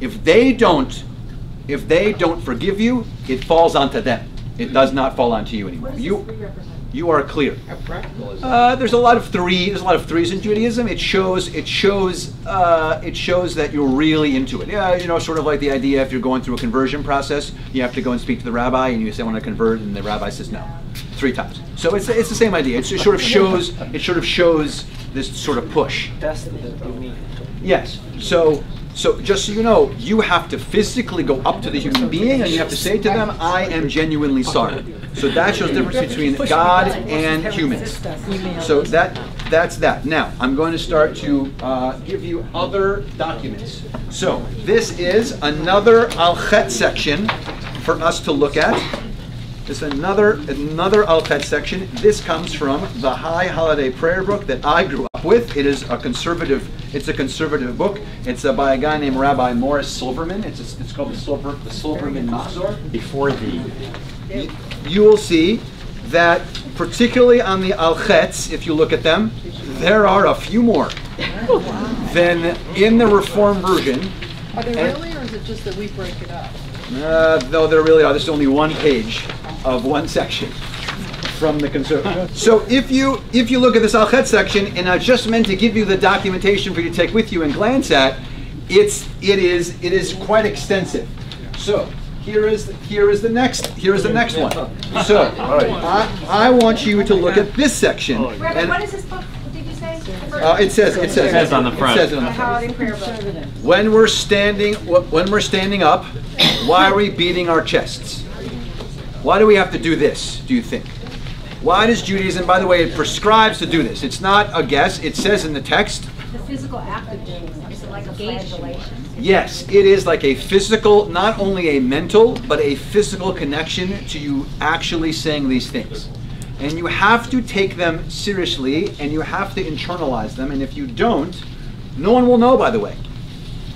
If they don't if they don't forgive you, it falls onto them. It does not fall onto you anymore. You you are clear. How practical is that? Uh, there's a lot of three. There's a lot of threes in Judaism. It shows. It shows. Uh, it shows that you're really into it. Yeah, you know, sort of like the idea if you're going through a conversion process, you have to go and speak to the rabbi, and you say, "I want to convert," and the rabbi says no, three times. So it's it's the same idea. It's, it sort of shows. It sort of shows this sort of push. That's the. Yes. So, so just so you know, you have to physically go up to the human being and you have to say to them, "I am genuinely sorry." So that shows the difference between God and humans. So that that's that. Now I'm going to start to uh, give you other documents. So this is another Al-Chet section for us to look at. This is another another Al-Chet section. This comes from the High Holiday Prayer Book that I grew up with. It is a conservative. It's a conservative book. It's uh, by a guy named Rabbi Morris Silverman. It's a, it's called the Silver the Silverman Machzor. Before the You, will see that particularly on the Al-Chetz, if you look at them, there are a few more than in the Reform version. Are they And- really, or is it just that we break it up? Uh, no, there really are. There's only one page of one section from the conservative. So if you if you look at this Al-Chet section, and I just meant to give you the documentation for you to take with you and glance at, it's it is it is quite extensive. So here is here is the next here is the next one. So I, I want you to look at this section. Rabbi, And, what is this book? What did you say? uh, it says it says It says on the front. It says it on The the front. Holiday Prayer Book. When we're standing, when we're standing up, why are we beating our chests? Why do we have to do this? Do you think? Why does Judaism? By the way, it prescribes to do this. It's not a guess. It says in the text. The physical act of doing it. Is it like a flagellation? Yes, it is like a physical, not only a mental, but a physical connection to you actually saying these things. And you have to take them seriously and you have to internalize them. And if you don't, no one will know, by the way.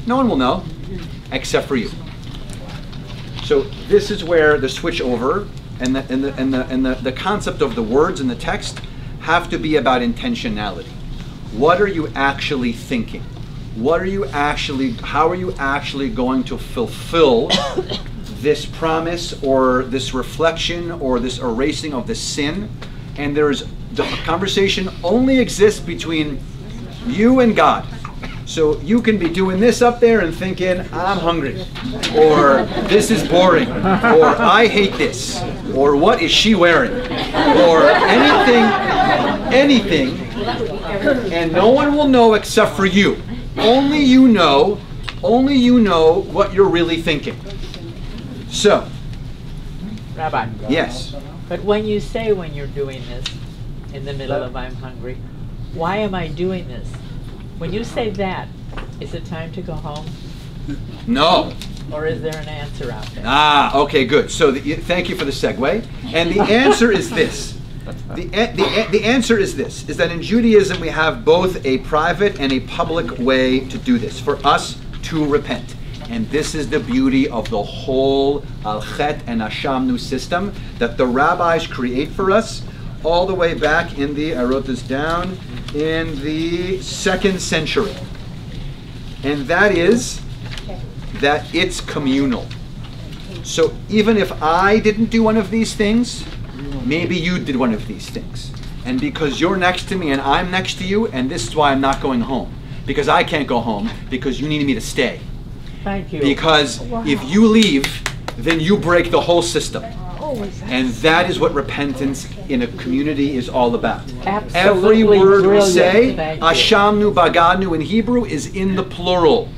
No one will know, except for you. So this is where the switch over and the, and the, and the, and the, the concept of the words and the text have to be about intentionality. What are you actually thinking? What are you actually, how are you actually going to fulfill this promise or this reflection or this erasing of the sin? And there's, the conversation only exists between you and God. So you can be doing this up there and thinking, I'm hungry, or this is boring, or I hate this, or what is she wearing, or anything, anything, and no one will know except for you. Only you know, only you know what you're really thinking. So, Rabbi. yes. But when you say when you're doing this, in the middle of I'm hungry, why am I doing this? When you say that, is it time to go home? No. Or is there an answer out there? Ah, okay, good. So the, thank you for the segue. And the answer is this. The, the, the answer is this, is that in Judaism we have both a private and a public way to do this, for us to repent. And this is the beauty of the whole uh, Al-Chet and Ashamnu system that the rabbis create for us all the way back in the, I wrote this down, in the second century. And that is that it's communal. So even if I didn't do one of these things, maybe you did one of these things. And because you're next to me and I'm next to you, and this is why I'm not going home. Because I can't go home, because you need me to stay. Thank you. Because if you leave, then you break the whole system. And that is what repentance in a community is all about. Absolutely Every word we say. Ashamnu Bagadnu in Hebrew, is in the plural.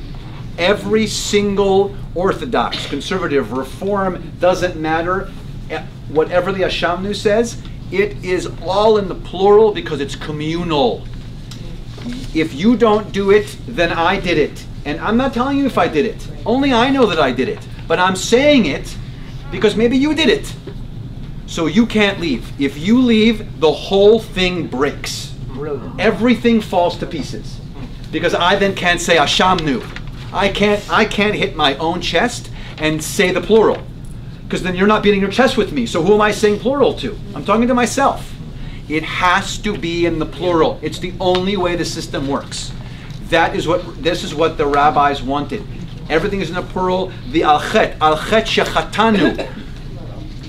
Every single Orthodox, conservative, reform, doesn't matter. Whatever the Ashamnu says, it is all in the plural because it's communal. If you don't do it, then I did it. And I'm not telling you if I did it. Only I know that I did it. But I'm saying it because maybe you did it. So you can't leave. If you leave, the whole thing breaks. Brilliant. everything falls to pieces because I then can't say Ashamnu. I can't I can't hit my own chest and say the plural because then you're not beating your chest with me. So who am I saying plural to? I'm talking to myself. It has to be in the plural. It's the only way the system works. That is what this is what the rabbis wanted. Everything is in the plural. The alchet alchet shechatanu.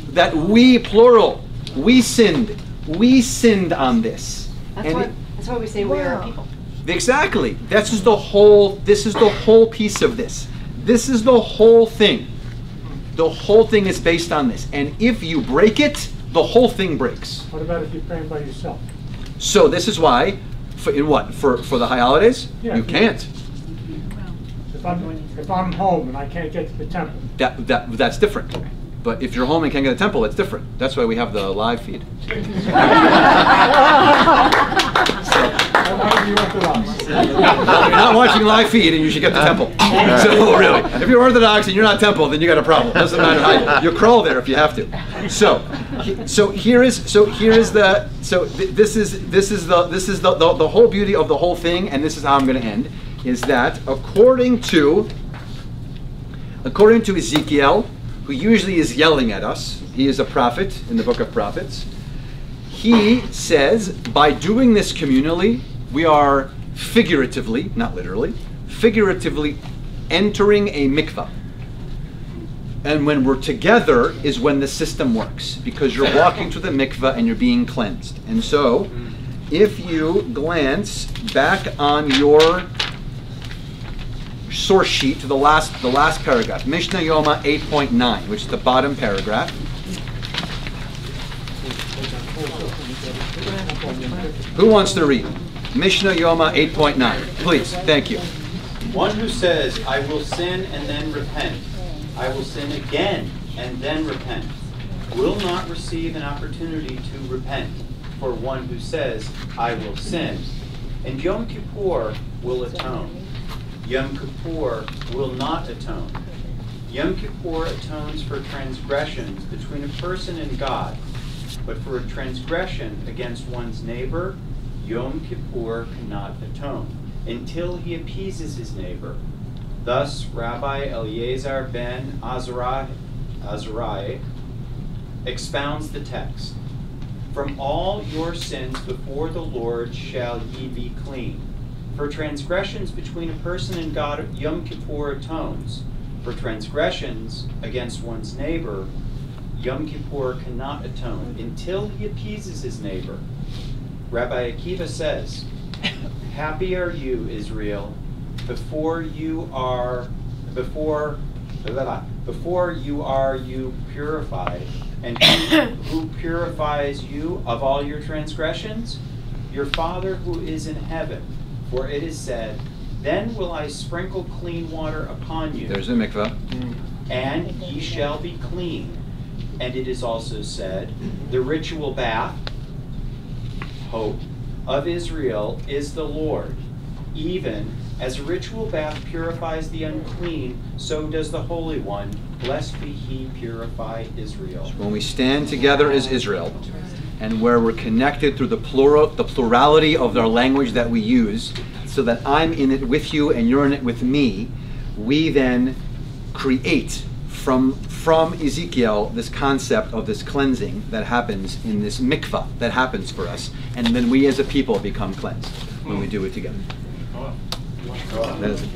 That we plural. We sinned. We sinned on this. That's And why, it- that's why we say we are people. Exactly. This is the whole. This is the whole piece of this. This is the whole thing. The whole thing is based on this. And if you break it, the whole thing breaks. What about if you're praying by yourself? So this is why, for, in what for for the high holidays, Yeah. you can't. If I'm, if I'm home and I can't get to the temple, That that that's different. But if you're home and can't get a temple, that's different. That's why we have the live feed. I want to be Orthodox. Well, you're not watching live feed, and you should get the temple. So really, if you're Orthodox and you're not temple, then you got a problem. Doesn't matter how you, you crawl there if you have to. So, so here is so here is the so th- this is this is the this is the, the the whole beauty of the whole thing, and this is how I'm going to end. Is that according to according to Ezekiel, who usually is yelling at us, he is a prophet in the book of prophets. He says, by doing this communally, we are figuratively, not literally, figuratively entering a mikvah. And when we're together is when the system works, because you're walking to the mikvah and you're being cleansed. And so, if you glance back on your source sheet to the last the last paragraph, Mishnah Yoma 8.9, which is the bottom paragraph. Who wants to read? Mishnah Yoma 8.9. Please, thank you. One who says, I will sin and then repent, I will sin again and then repent, will not receive an opportunity to repent for one who says, I will sin. And Yom Kippur will atone. Yom Kippur will not atone. Yom Kippur atones for transgressions between a person and God, but for a transgression against one's neighbor, Yom Kippur cannot atone until he appeases his neighbor. Thus, Rabbi Eleazar ben Azariah expounds the text. From all your sins before the Lord shall ye be clean. For transgressions between a person and God, Yom Kippur atones. For transgressions against one's neighbor, Yom Kippur cannot atone until he appeases his neighbor. Rabbi Akiva says, Happy are you, Israel, before you are before blah, blah, before you are you purified, and who, who purifies you of all your transgressions? Your Father who is in heaven. For it is said, Then will I sprinkle clean water upon you, There's the mikvah. and ye shall be clean. And it is also said, The ritual bath, hope, of Israel is the Lord. Even as ritual bath purifies the unclean, so does the Holy One. Blessed be he purify Israel. When we stand together as Israel, and where we're connected through the plural, the plurality of our language that we use, so that I'm in it with you and you're in it with me, we then create from from Ezekiel this concept of this cleansing that happens in this mikvah that happens for us, and then we as a people become cleansed when we do it together. That is it.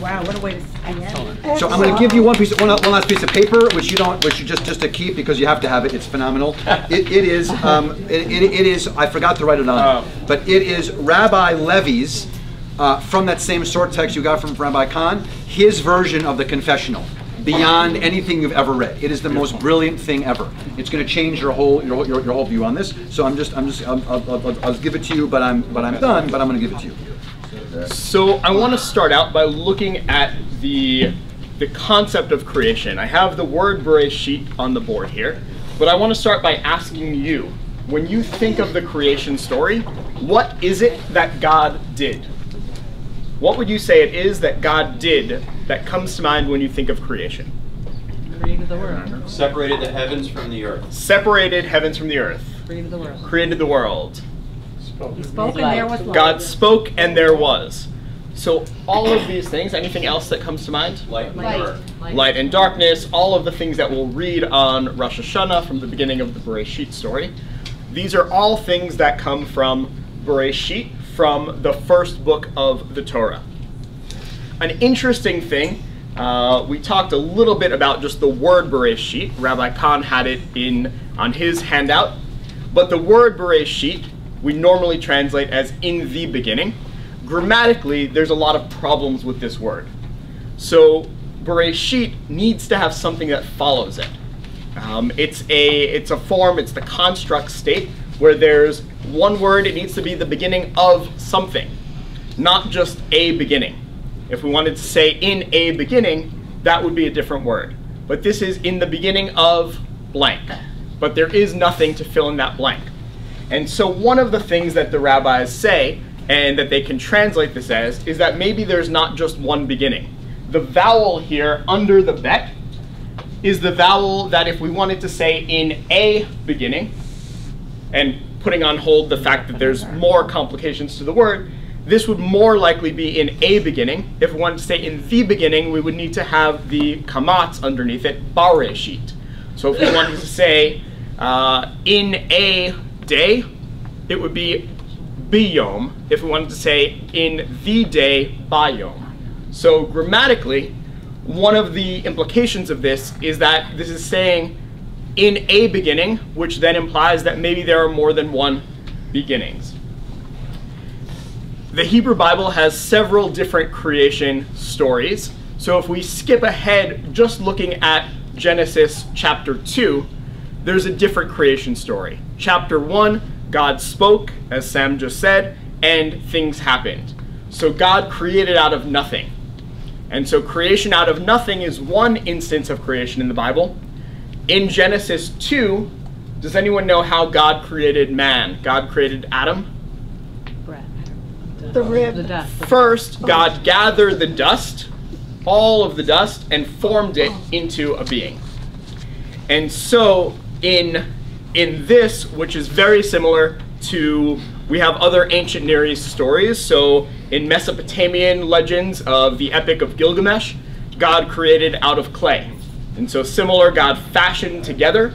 Wow, what a way to end. So I'm going to give you one piece, one, one last piece of paper, which you don't, which you just just to keep because you have to have it. It's phenomenal. It, it is, um, it, it, it is. I forgot to write it on, but it is Rabbi Levy's uh, from that same short text you got from Rabbi Kahn. His version of the confessional, beyond anything you've ever read. It is the most brilliant thing ever. It's going to change your whole your, whole- your, your whole view on this. So I'm just I'm just I'll, I'll, I'll, I'll give it to you, but I'm but I'm done. But I'm going to give it to you. So I want to start out by looking at the the concept of creation. I have the word Bereshit on the board here, but I want to start by asking you, when you think of the creation story, what is it that God did? What would you say it is that God did that comes to mind when you think of creation? Created the world. Separated the heavens from the earth. Separated heavens from the earth. Created the world. Created the world. spoke. He spoke and there was light. God spoke and there was. So all of these things, anything else that comes to mind? Light and Light. Light. Light and darkness, all of the things that we'll read on Rosh Hashanah from the beginning of the Bereshit story. These are all things that come from Bereshit, from the first book of the Torah. An interesting thing, uh, we talked a little bit about just the word Bereshit. Rabbi Kahn had it in on his handout. But the word Bereshit we normally translate as in the beginning. Grammatically, there's a lot of problems with this word. So Bereshit needs to have something that follows it. Um, it's a it's a form. It's the construct state where there's one word. It needs to be the beginning of something, not just a beginning. If we wanted to say in a beginning, that would be a different word. But this is in the beginning of blank. But there is nothing to fill in that blank. And so one of the things that the rabbis say and that they can translate this as is that maybe there's not just one beginning. The vowel here under the bet is the vowel that if we wanted to say in a beginning, and putting on hold the fact that there's more complications to the word, this would more likely be in a beginning. If we wanted to say in the beginning, we would need to have the kamatz underneath it, bareshit. So if we wanted to say uh, in a day, it would be biyom. If we wanted to say in the day, bayom. So grammatically, one of the implications of this is that this is saying in a beginning, which then implies that maybe there are more than one beginnings. The Hebrew Bible has several different creation stories. So if we skip ahead just looking at Genesis chapter 2, there's a different creation story. Chapter 1, God spoke, as Sam just said, and things happened. So God created out of nothing. And so creation out of nothing is one instance of creation in the Bible. In Genesis 2, does anyone know how God created man? God created Adam? The rib. First, oh. God gathered the dust, all of the dust, and formed it into a being. And so in in this, which is very similar to we have other ancient Near East stories. So in Mesopotamian legends of the Epic of Gilgamesh, God created out of clay. And so similar, God fashioned together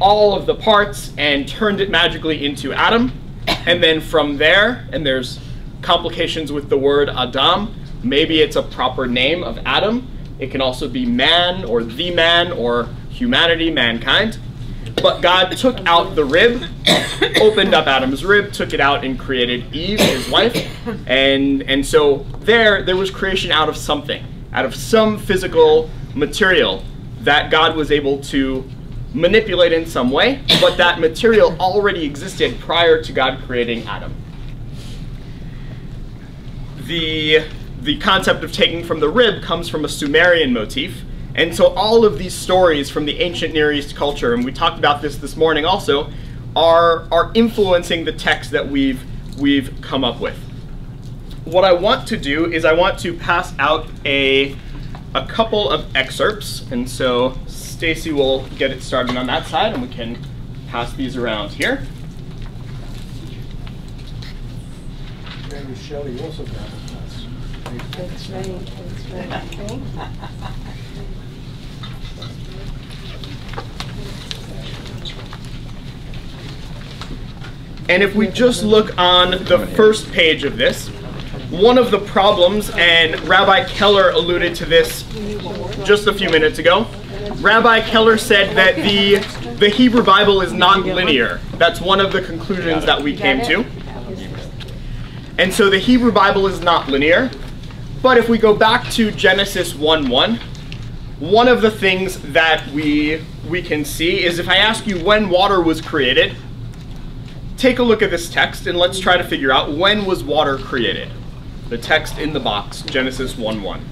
all of the parts and turned it magically into Adam. And then from there, and there's complications with the word Adam, maybe it's a proper name of Adam. It can also be man or the man or humanity, mankind. But God took out the rib, opened up Adam's rib, took it out, and created Eve, his wife. And and so there, there was creation out of something, out of some physical material that God was able to manipulate in some way, but that material already existed prior to God creating Adam. The the concept of taking from the rib comes from a Sumerian motif. And so all of these stories from the ancient Near East culture, and we talked about this this morning also, are, are influencing the text that we've, we've come up with. What I want to do is I want to pass out a, a couple of excerpts, and so Stacy will get it started on that side, and we can pass these around here. Mary Shelley also got it. That's right, that's right. And if we just look on the first page of this, one of the problems, and Rabbi Keller alluded to this just a few minutes ago, Rabbi Keller said that the, the Hebrew Bible is not linear. That's one of the conclusions that we came to. And so the Hebrew Bible is not linear. But if we go back to Genesis 1:1, 1, one of the things that we, we can see is if I ask you when water was created, take a look at this text and let's try to figure out when was water created. The text in the box, Genesis 1 1.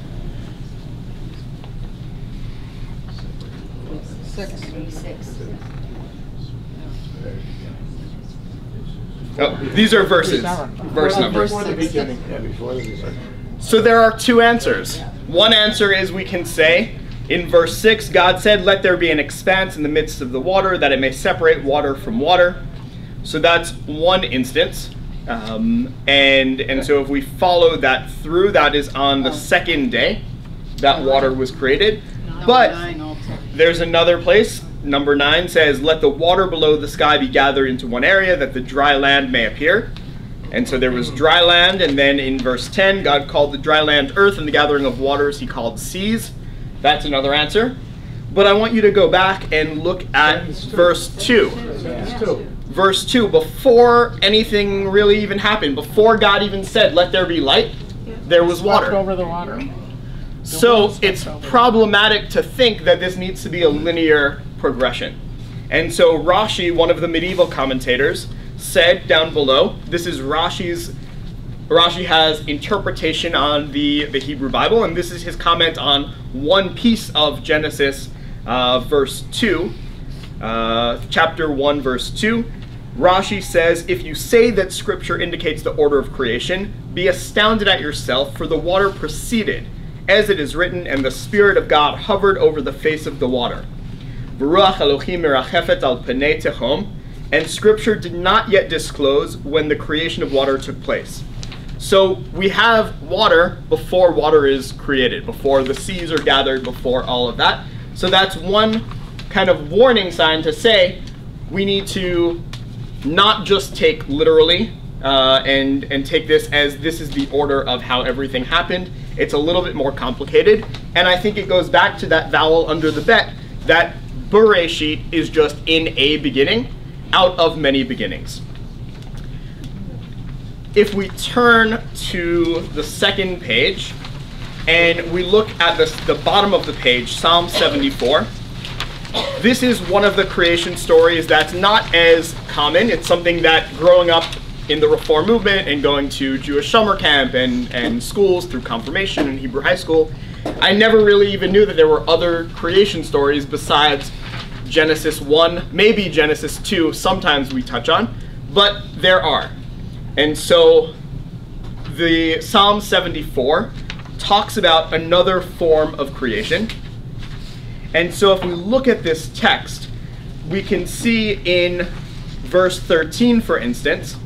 Six. Six. Oh, these are verses, verse numbers. Before the beginning. Yeah, before the beginning. So there are two answers. One answer is we can say, in verse 6, God said, Let there be an expanse in the midst of the water, that it may separate water from water. So that's one instance. Um, and and so if we follow that through, that is on the second day that water was created. But there's another place. Number nine says, "Let the water below the sky be gathered into one area, that the dry land may appear." And so there was dry land, and then in verse 10, God called the dry land earth, and the gathering of waters he called seas. That's another answer. But I want you to go back and look at verse 2. Verse 2, before anything really even happened, before God even said, Let there be light, there was water. over the water. So it's problematic to think that this needs to be a linear progression. And so Rashi, one of the medieval commentators, said down below, this is Rashi's Rashi has interpretation on the, the Hebrew Bible, and this is his comment on one piece of Genesis, uh, verse 2, uh, chapter 1, verse 2. Rashi says, If you say that Scripture indicates the order of creation, be astounded at yourself, for the water proceeded, as it is written, and the Spirit of God hovered over the face of the water. And Scripture did not yet disclose when the creation of water took place. So we have water before water is created, before the seas are gathered, before all of that. So that's one kind of warning sign to say we need to not just take literally uh, and and take this as this is the order of how everything happened. It's a little bit more complicated, and I think it goes back to that vowel under the bet that Bereshit is just in a beginning, out of many beginnings. If we turn to the second page and we look at this, the bottom of the page, Psalm 74, this is one of the creation stories that's not as common. It's something that growing up in the Reform movement and going to Jewish summer camp and, and schools through confirmation and Hebrew high school, I never really even knew that there were other creation stories besides Genesis 1, maybe Genesis 2, sometimes we touch on, but there are. And so the Psalm 74 talks about another form of creation. And so if we look at this text, we can see in verse 13, for instance,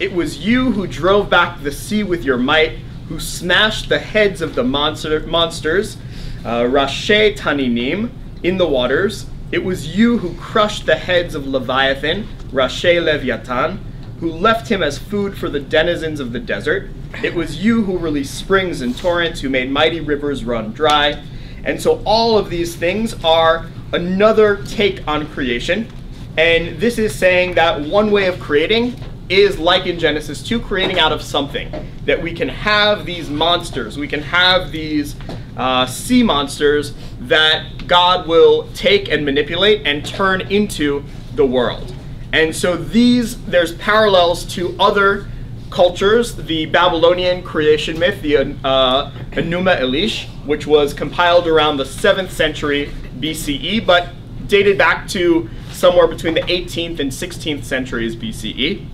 it was you who drove back the sea with your might, who smashed the heads of the monster, monsters, uh, rashei taninim, in the waters. It was you who crushed the heads of Leviathan, rashei Leviathan, who left him as food for the denizens of the desert. It was you who released springs and torrents, who made mighty rivers run dry. And so all of these things are another take on creation. And this is saying that one way of creating is like in Genesis 2, creating out of something. That we can have these monsters, we can have these uh, sea monsters that God will take and manipulate and turn into the world. And so these, there's parallels to other cultures, the Babylonian creation myth, the uh, Enuma Elish, which was compiled around the 7th century BCE, but dated back to somewhere between the 18th and 16th centuries BCE,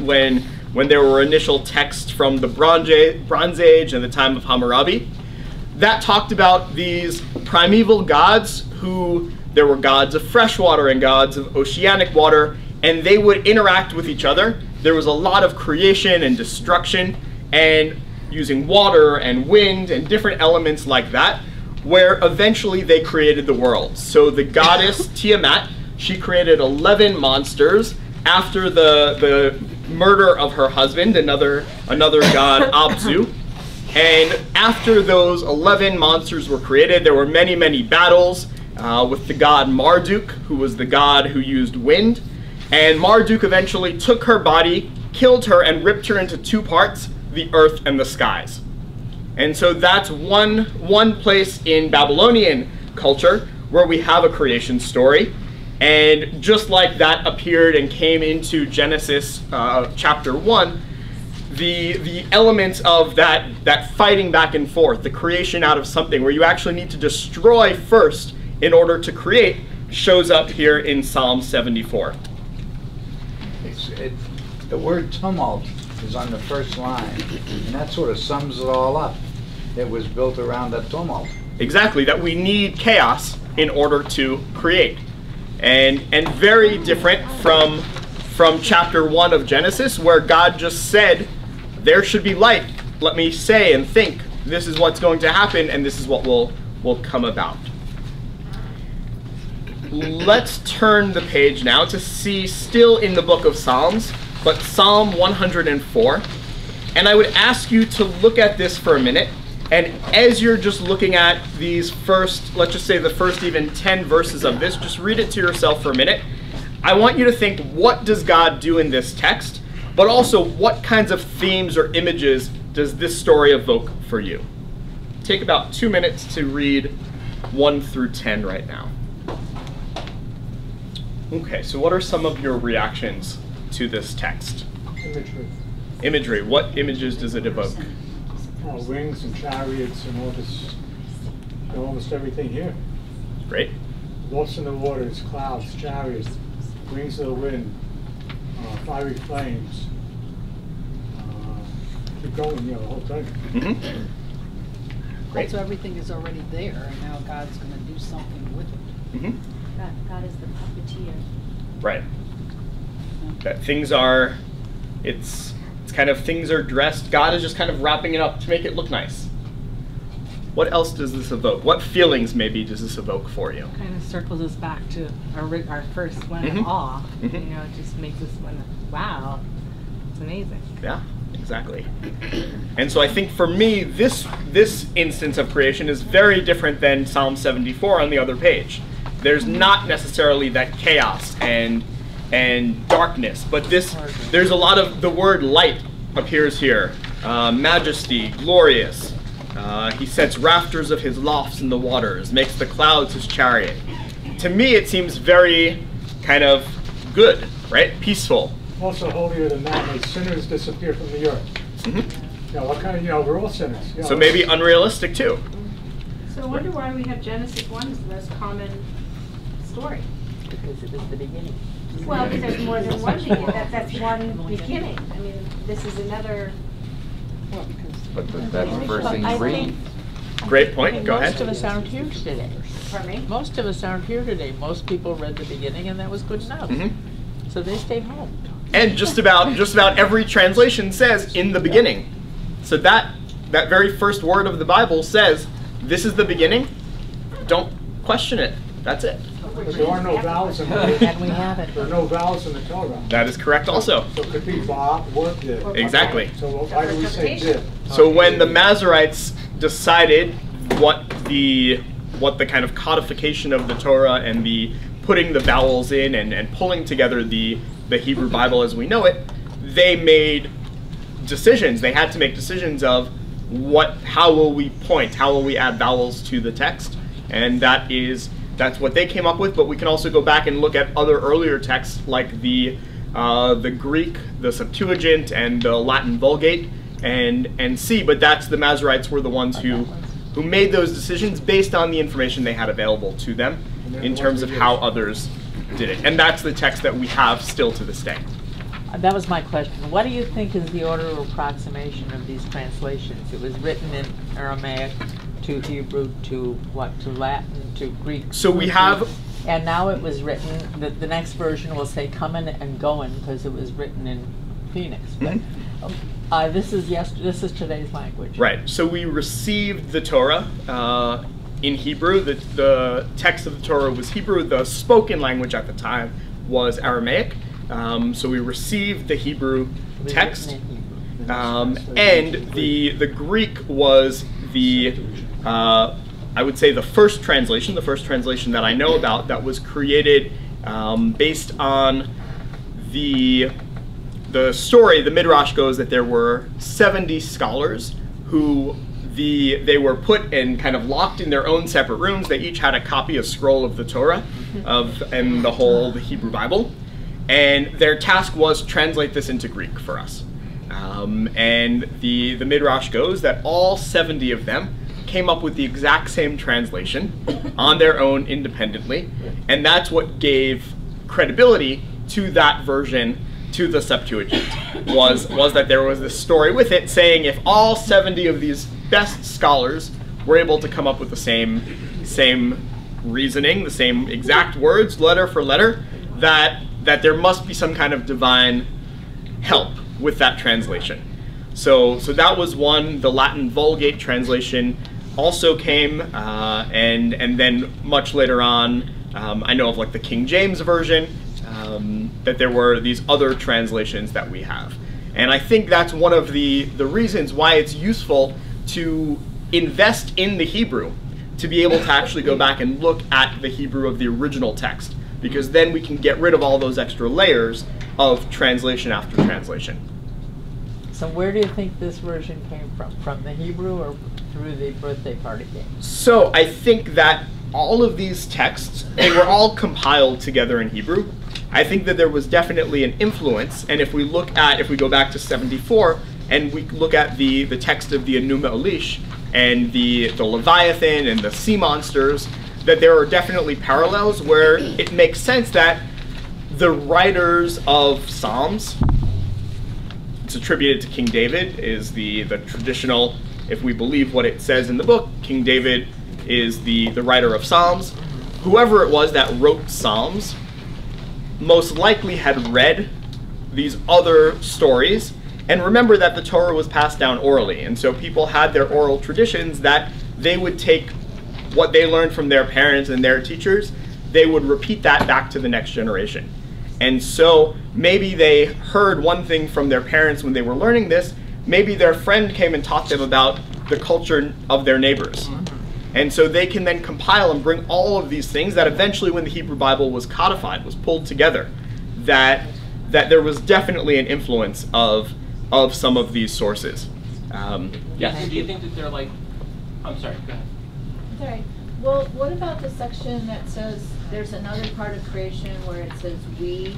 when, when there were initial texts from the Bronze Age, Bronze Age and the time of Hammurabi. That talked about these primeval gods who there were gods of freshwater and gods of oceanic water, and they would interact with each other. There was a lot of creation and destruction, and using water and wind and different elements like that, where eventually they created the world. So the goddess Tiamat, she created 11 monsters after the, the murder of her husband, another, another god, Abzu. And after those 11 monsters were created, there were many, many battles uh, with the god Marduk, who was the god who used wind. And Marduk eventually took her body, killed her, and ripped her into two parts the earth and the skies. And so that's one, one place in Babylonian culture where we have a creation story. And just like that appeared and came into Genesis uh, chapter 1, the, the elements of that, that fighting back and forth, the creation out of something where you actually need to destroy first in order to create, shows up here in Psalm 74. It, the word tumult is on the first line, and that sort of sums it all up. It was built around that tumult. Exactly, that we need chaos in order to create. And, and very different from, from chapter 1 of Genesis, where God just said, There should be light. Let me say and think, this is what's going to happen, and this is what will, will come about. Let's turn the page now to see, still in the book of Psalms, but Psalm 104. And I would ask you to look at this for a minute. And as you're just looking at these first, let's just say the first even 10 verses of this, just read it to yourself for a minute. I want you to think what does God do in this text, but also what kinds of themes or images does this story evoke for you? Take about two minutes to read 1 through 10 right now. Okay, so what are some of your reactions to this text? Imagery. Imagery. What images does it evoke? Uh, wings and chariots and all this, you know, almost everything here. Great. Lost in the waters, clouds, chariots, wings of the wind, uh, fiery flames. Uh, keep going, you know, the whole thing. Mm-hmm. Great. So everything is already there, and now God's gonna do something with it. Mm-hmm. God, God is the puppeteer. Right. That things are, it's, it's kind of things are dressed. God is just kind of wrapping it up to make it look nice. What else does this evoke? What feelings maybe does this evoke for you? Kind of circles us back to our, our first one Mhm. of awe. Mhm. You know, it just makes us one, wow, it's amazing. Yeah, exactly. And so I think for me, this this instance of creation is very different than Psalm 74 on the other page. There's not necessarily that chaos and and darkness, but this there's a lot of the word light appears here, uh, majesty, glorious. Uh, he sets rafters of his lofts in the waters, makes the clouds his chariot. To me, it seems very kind of good, right? Peaceful. Also holier than that, may sinners disappear from the earth. Mhm. You know, what kind of, you know, we're all sinners. you know. So maybe unrealistic too. So I wonder why we have Genesis one as the most common story. Because it was the beginning. Well, because there's more than one beginning, that, that's one beginning. I mean, this is another, But th- that's the first thing you read. Great point. Go Most ahead. of us aren't here today. pardon me? Most of us aren't here today. Most people read the beginning and that was good enough. Mhm. So they stayed home. And just about just about every translation says in the beginning. So that that very first word of the Bible says this is the beginning. Don't question it. That's it. But there are no vowels in the And we have it. There are no vowels in the Torah. That is correct also. So it could be Bob or did. Exactly. So why do we say did? So when the Masoretes decided what the what the kind of codification of the Torah and the putting the vowels in and, and pulling together the the Hebrew Bible as we know it, they made decisions. They had to make decisions of what how will we point, how will we add vowels to the text, and that is that's what they came up with. But we can also go back and look at other earlier texts like the uh, the Greek, the Septuagint, and the Latin Vulgate, and and see. But that's the Masoretes were the ones who who made those decisions based on the information they had available to them in terms of how others did it. And that's the text that we have still to this day. Uh, That was my question. What do you think is the order of approximation of these translations? It was written in Aramaic to Hebrew to what? To Latin to Greek. So we have- And now it was written. The, the next version will say "coming" and "going" because it was written in Phoenix. But Mm-hmm. uh, this is yes. This is today's language. Right. So we received the Torah uh, in Hebrew. The, the text of the Torah was Hebrew. The spoken language at the time was Aramaic. Um, so we received the Hebrew text. written in Hebrew. Um, and the the Greek was the uh, I would say the first translation, the first translation that I know about that was created um, based on the the story. The midrash goes that there were seventy scholars who the they were put and kind of locked in their own separate rooms. They each had a copy, a scroll of the Torah, of and the whole the Hebrew Bible, and their task was translate this into Greek for us. Um, and the the midrash goes that all seventy of them came up with the exact same translation on their own independently, and that's what gave credibility to that version to the Septuagint was was that there was this story with it saying if all 70 of these best scholars were able to come up with the same same reasoning, the same exact words, letter for letter, that that there must be some kind of divine help with that translation. So, so that was one. The Latin Vulgate translation also came, uh, and and then much later on, um, I know of like the King James version, um, that there were these other translations that we have, and I think that's one of the the reasons why it's useful to invest in the Hebrew, to be able to actually go back and look at the Hebrew of the original text, because then we can get rid of all those extra layers of translation after translation. So where do you think this version came from? From the Hebrew or through the birthday party game? So I think that all of these texts, they were all compiled together in Hebrew. I think that there was definitely an influence, and if we look at, if we go back to 74, and we look at the, the text of the Enuma Elish, and the, the Leviathan and the sea monsters, that there are definitely parallels where it makes sense that the writers of Psalms, it's attributed to King David, is the, the traditional, if we believe what it says in the book, King David is the, the writer of Psalms. Whoever it was that wrote Psalms most likely had read these other stories. And remember that the Torah was passed down orally, and so people had their oral traditions that they would take what they learned from their parents and their teachers, they would repeat that back to the next generation. And so maybe they heard one thing from their parents when they were learning this, maybe their friend came and taught them about the culture of their neighbors. And so they can then compile and bring all of these things that eventually when the Hebrew Bible was codified, was pulled together, that that there was definitely an influence of of some of these sources. Um, yes. Do you think that they're like? I'm sorry. Go ahead. Sorry. Well, what about the section that says there's another part of creation where it says we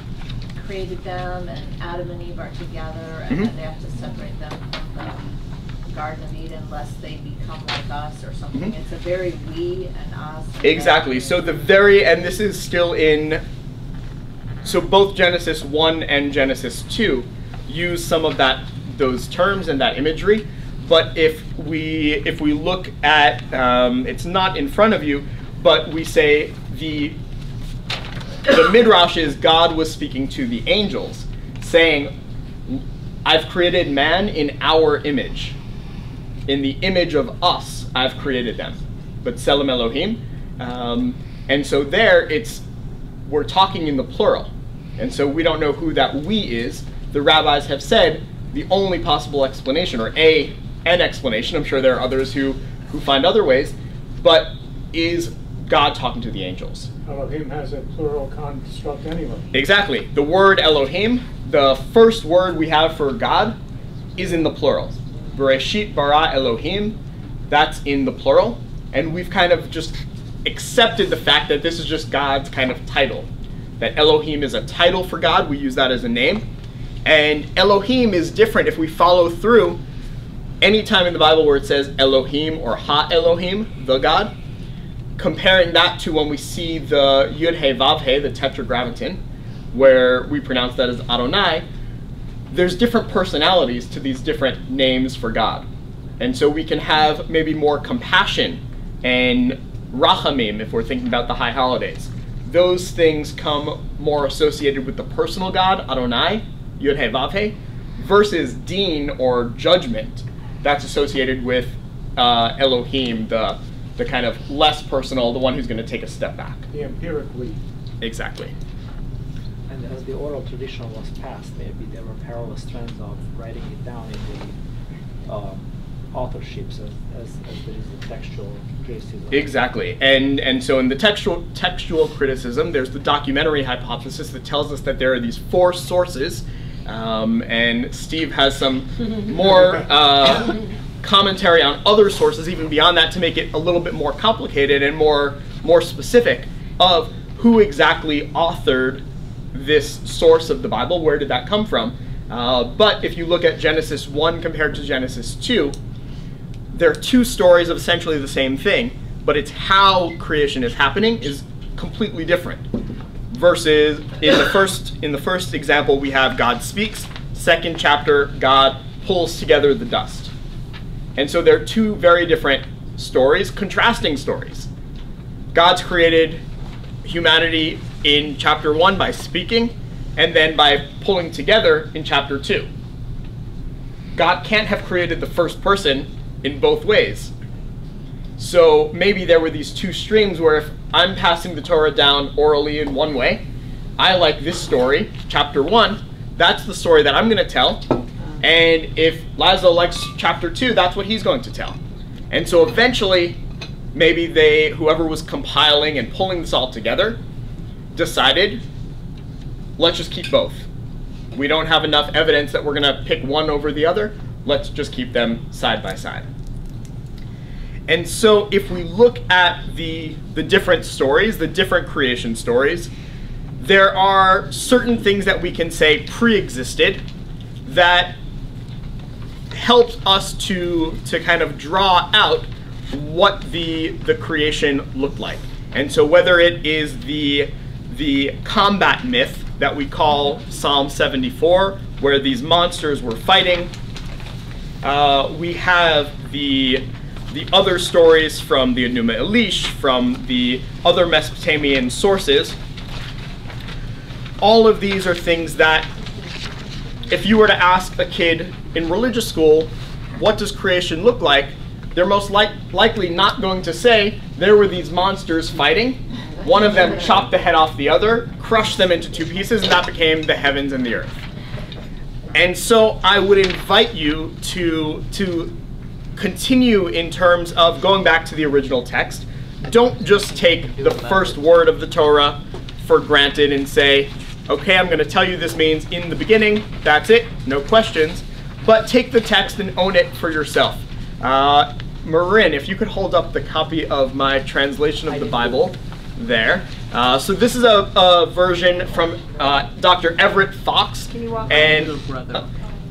created them and Adam and Eve are together and Mhm. that they have to separate them from the Garden of Eden lest they become like us or something? Mhm. It's a very we and us. and Exactly. So the very and this is still in so both Genesis 1 and Genesis 2 use some of that those terms and that imagery. But if we if we look at um, it's not in front of you, but we say the the midrash is God was speaking to the angels, saying, "I've created man in our image, in the image of us I've created them." But Selim Elohim, um, and so there it's we're talking in the plural, and so we don't know who that we is. The rabbis have said the only possible explanation, or a an explanation. I'm sure there are others who who find other ways, but is God talking to the angels? Elohim has a plural construct anyway. Exactly. The word Elohim, the first word we have for God, is in the plural. Bereshit bara Elohim, that's in the plural. And we've kind of just accepted the fact that this is just God's kind of title. That Elohim is a title for God, we use that as a name. And Elohim is different if we follow through any time in the Bible where it says Elohim or Ha Elohim, the God, comparing that to when we see the Yud He Vav He, the Tetragrammaton, where we pronounce that as Adonai, there's different personalities to these different names for God. And so we can have maybe more compassion and rachamim if we're thinking about the high holidays. Those things come more associated with the personal God, Adonai, Yud He Vav He, versus Din or judgment that's associated with uh, Elohim, the the kind of less personal, the one who's going to take a step back. The empiric we. Exactly. And as the oral tradition was passed, maybe there were parallel strands of writing it down in the um, authorships as, as, as there is the textual criticism. Exactly. And and so in the textual textual criticism, there's the documentary hypothesis that tells us that there are these four sources. Um, and Steve has some more uh, commentary on other sources, even beyond that, to make it a little bit more complicated and more more specific of who exactly authored this source of the Bible. Where did that come from? Uh, but if you look at Genesis 1 compared to Genesis 2, there are two stories of essentially the same thing, but it's how creation is happening is completely different. Versus in the first in the first example we have God speaks, second chapter God pulls together the dust. And so they're two very different stories, contrasting stories. God's created humanity in chapter 1 by speaking, and then by pulling together in chapter 2. God can't have created the first person in both ways. So maybe there were these two streams where if I'm passing the Torah down orally in one way, I like this story, chapter 1, that's the story that I'm going to tell. And if Laszlo likes chapter 2, that's what he's going to tell. And so eventually, maybe they, whoever was compiling and pulling this all together, decided, let's just keep both. We don't have enough evidence that we're going to pick one over the other. Let's just keep them side by side. And so if we look at the, the different stories, the different creation stories, there are certain things that we can say pre-existed that helped us to, to kind of draw out what the, the creation looked like. And so whether it is the, the combat myth that we call Psalm 74, where these monsters were fighting, uh, we have the the other stories from the Enuma Elish, from the other Mesopotamian sources, all of these are things that, if you were to ask a kid in religious school, what does creation look like? They're most li- likely not going to say, there were these monsters fighting. One of them chopped the head off the other, crushed them into two pieces, and that became the heavens and the earth. And so I would invite you to, to continue in terms of going back to the original text. Don't just take the first word of the Torah for granted and say, okay, I'm going to tell you this means in the beginning, that's it, no questions. But take the text and own it for yourself. Uh, Marin, if you could hold up the copy of my translation of the Bible there. Uh, so this is a, a version from uh, Dr. Everett Fox, and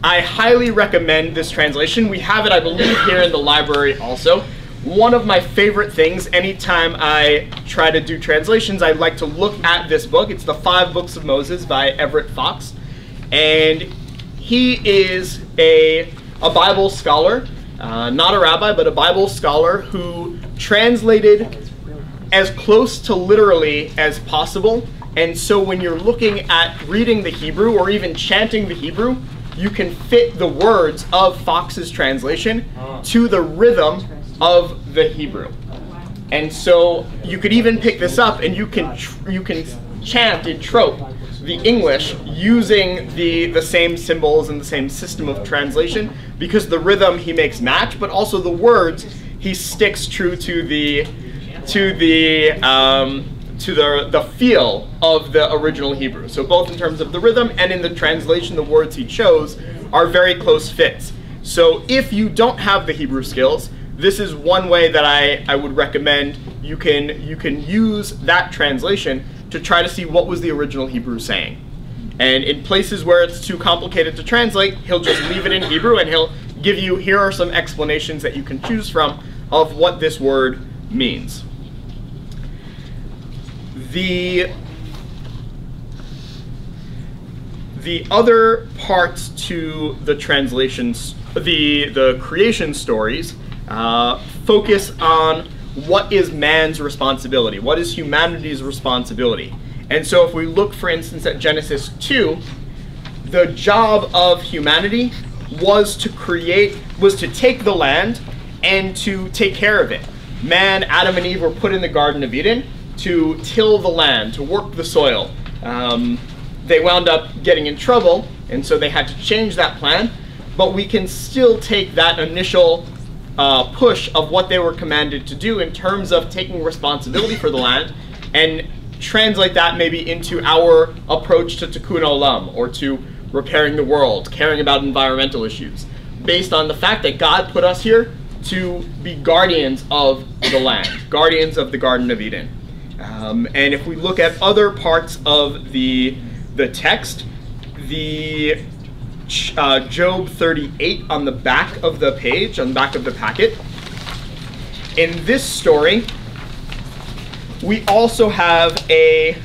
I highly recommend this translation. We have it, I believe, here in the library also. One of my favorite things anytime I try to do translations, I like to look at this book. It's the Five Books of Moses by Everett Fox. And he is a, a Bible scholar, uh, not a rabbi, but a Bible scholar who translated as close to literally as possible. And so when you're looking at reading the Hebrew or even chanting the Hebrew, you can fit the words of Fox's translation to the rhythm of the Hebrew. And so you could even pick this up and you can you can chant and trope the English using the the same symbols and the same system of translation because the rhythm he makes match, but also the words he sticks true to the to the um, to the the feel of the original Hebrew. So both in terms of the rhythm and in the translation, the words he chose are very close fits. So if you don't have the Hebrew skills, this is one way that I, I would recommend you can you can use that translation to try to see what was the original Hebrew saying. And in places where it's too complicated to translate, he'll just leave it in Hebrew and he'll give you here are some explanations that you can choose from of what this word means. The the other parts to the translations, the the creation stories, uh, focus on what is man's responsibility, what is humanity's responsibility. And so, if we look, for instance, at Genesis 2, the job of humanity was to create, was to take the land and to take care of it. Man, Adam, and Eve were put in the Garden of Eden to till the land, to work the soil. Um, they wound up getting in trouble, and so they had to change that plan. But we can still take that initial uh, push of what they were commanded to do in terms of taking responsibility for the land and translate that maybe into our approach to tikkun olam or to repairing the world, caring about environmental issues, based on the fact that God put us here to be guardians of the land, guardians of the Garden of Eden. Um, and if we look at other parts of the the text, the uh, Job 38 on the back of the page, on the back of the packet. In this story, we also have a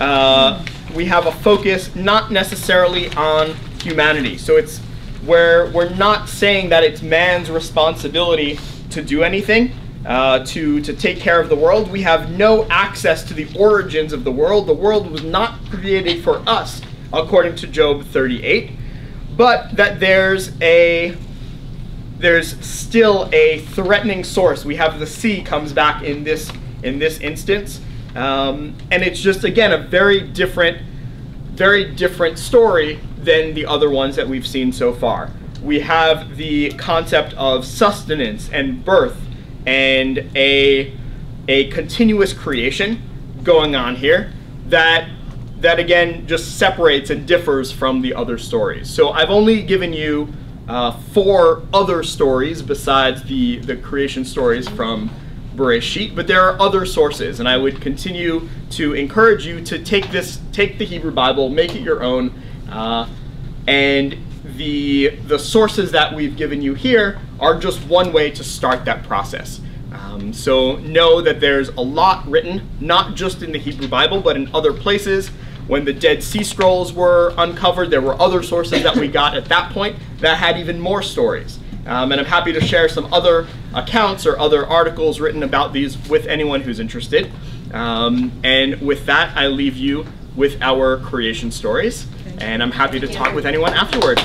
uh, we have a focus not necessarily on humanity. So it's where we're not saying that it's man's responsibility to do anything, uh, to to take care of the world. We have no access to the origins of the world. The world was not created for us according to Job 38, but that there's a there's still a threatening source. We have the sea comes back in this in this instance, um, and it's just again a very different, very different story than the other ones that we've seen so far. We have the concept of sustenance and birth and a a continuous creation going on here that that again just separates and differs from the other stories. So I've only given you uh, four other stories besides the the creation stories from Bereshit, but there are other sources, and I would continue to encourage you to take this, take the Hebrew Bible, make it your own, uh, and the the sources that we've given you here are just one way to start that process. Um, so know that there's a lot written, not just in the Hebrew Bible, but in other places. When the Dead Sea Scrolls were uncovered, there were other sources that we got at that point that had even more stories. Um, and I'm happy to share some other accounts or other articles written about these with anyone who's interested. Um, and with that, I leave you with our creation stories. And I'm happy to talk with anyone afterward.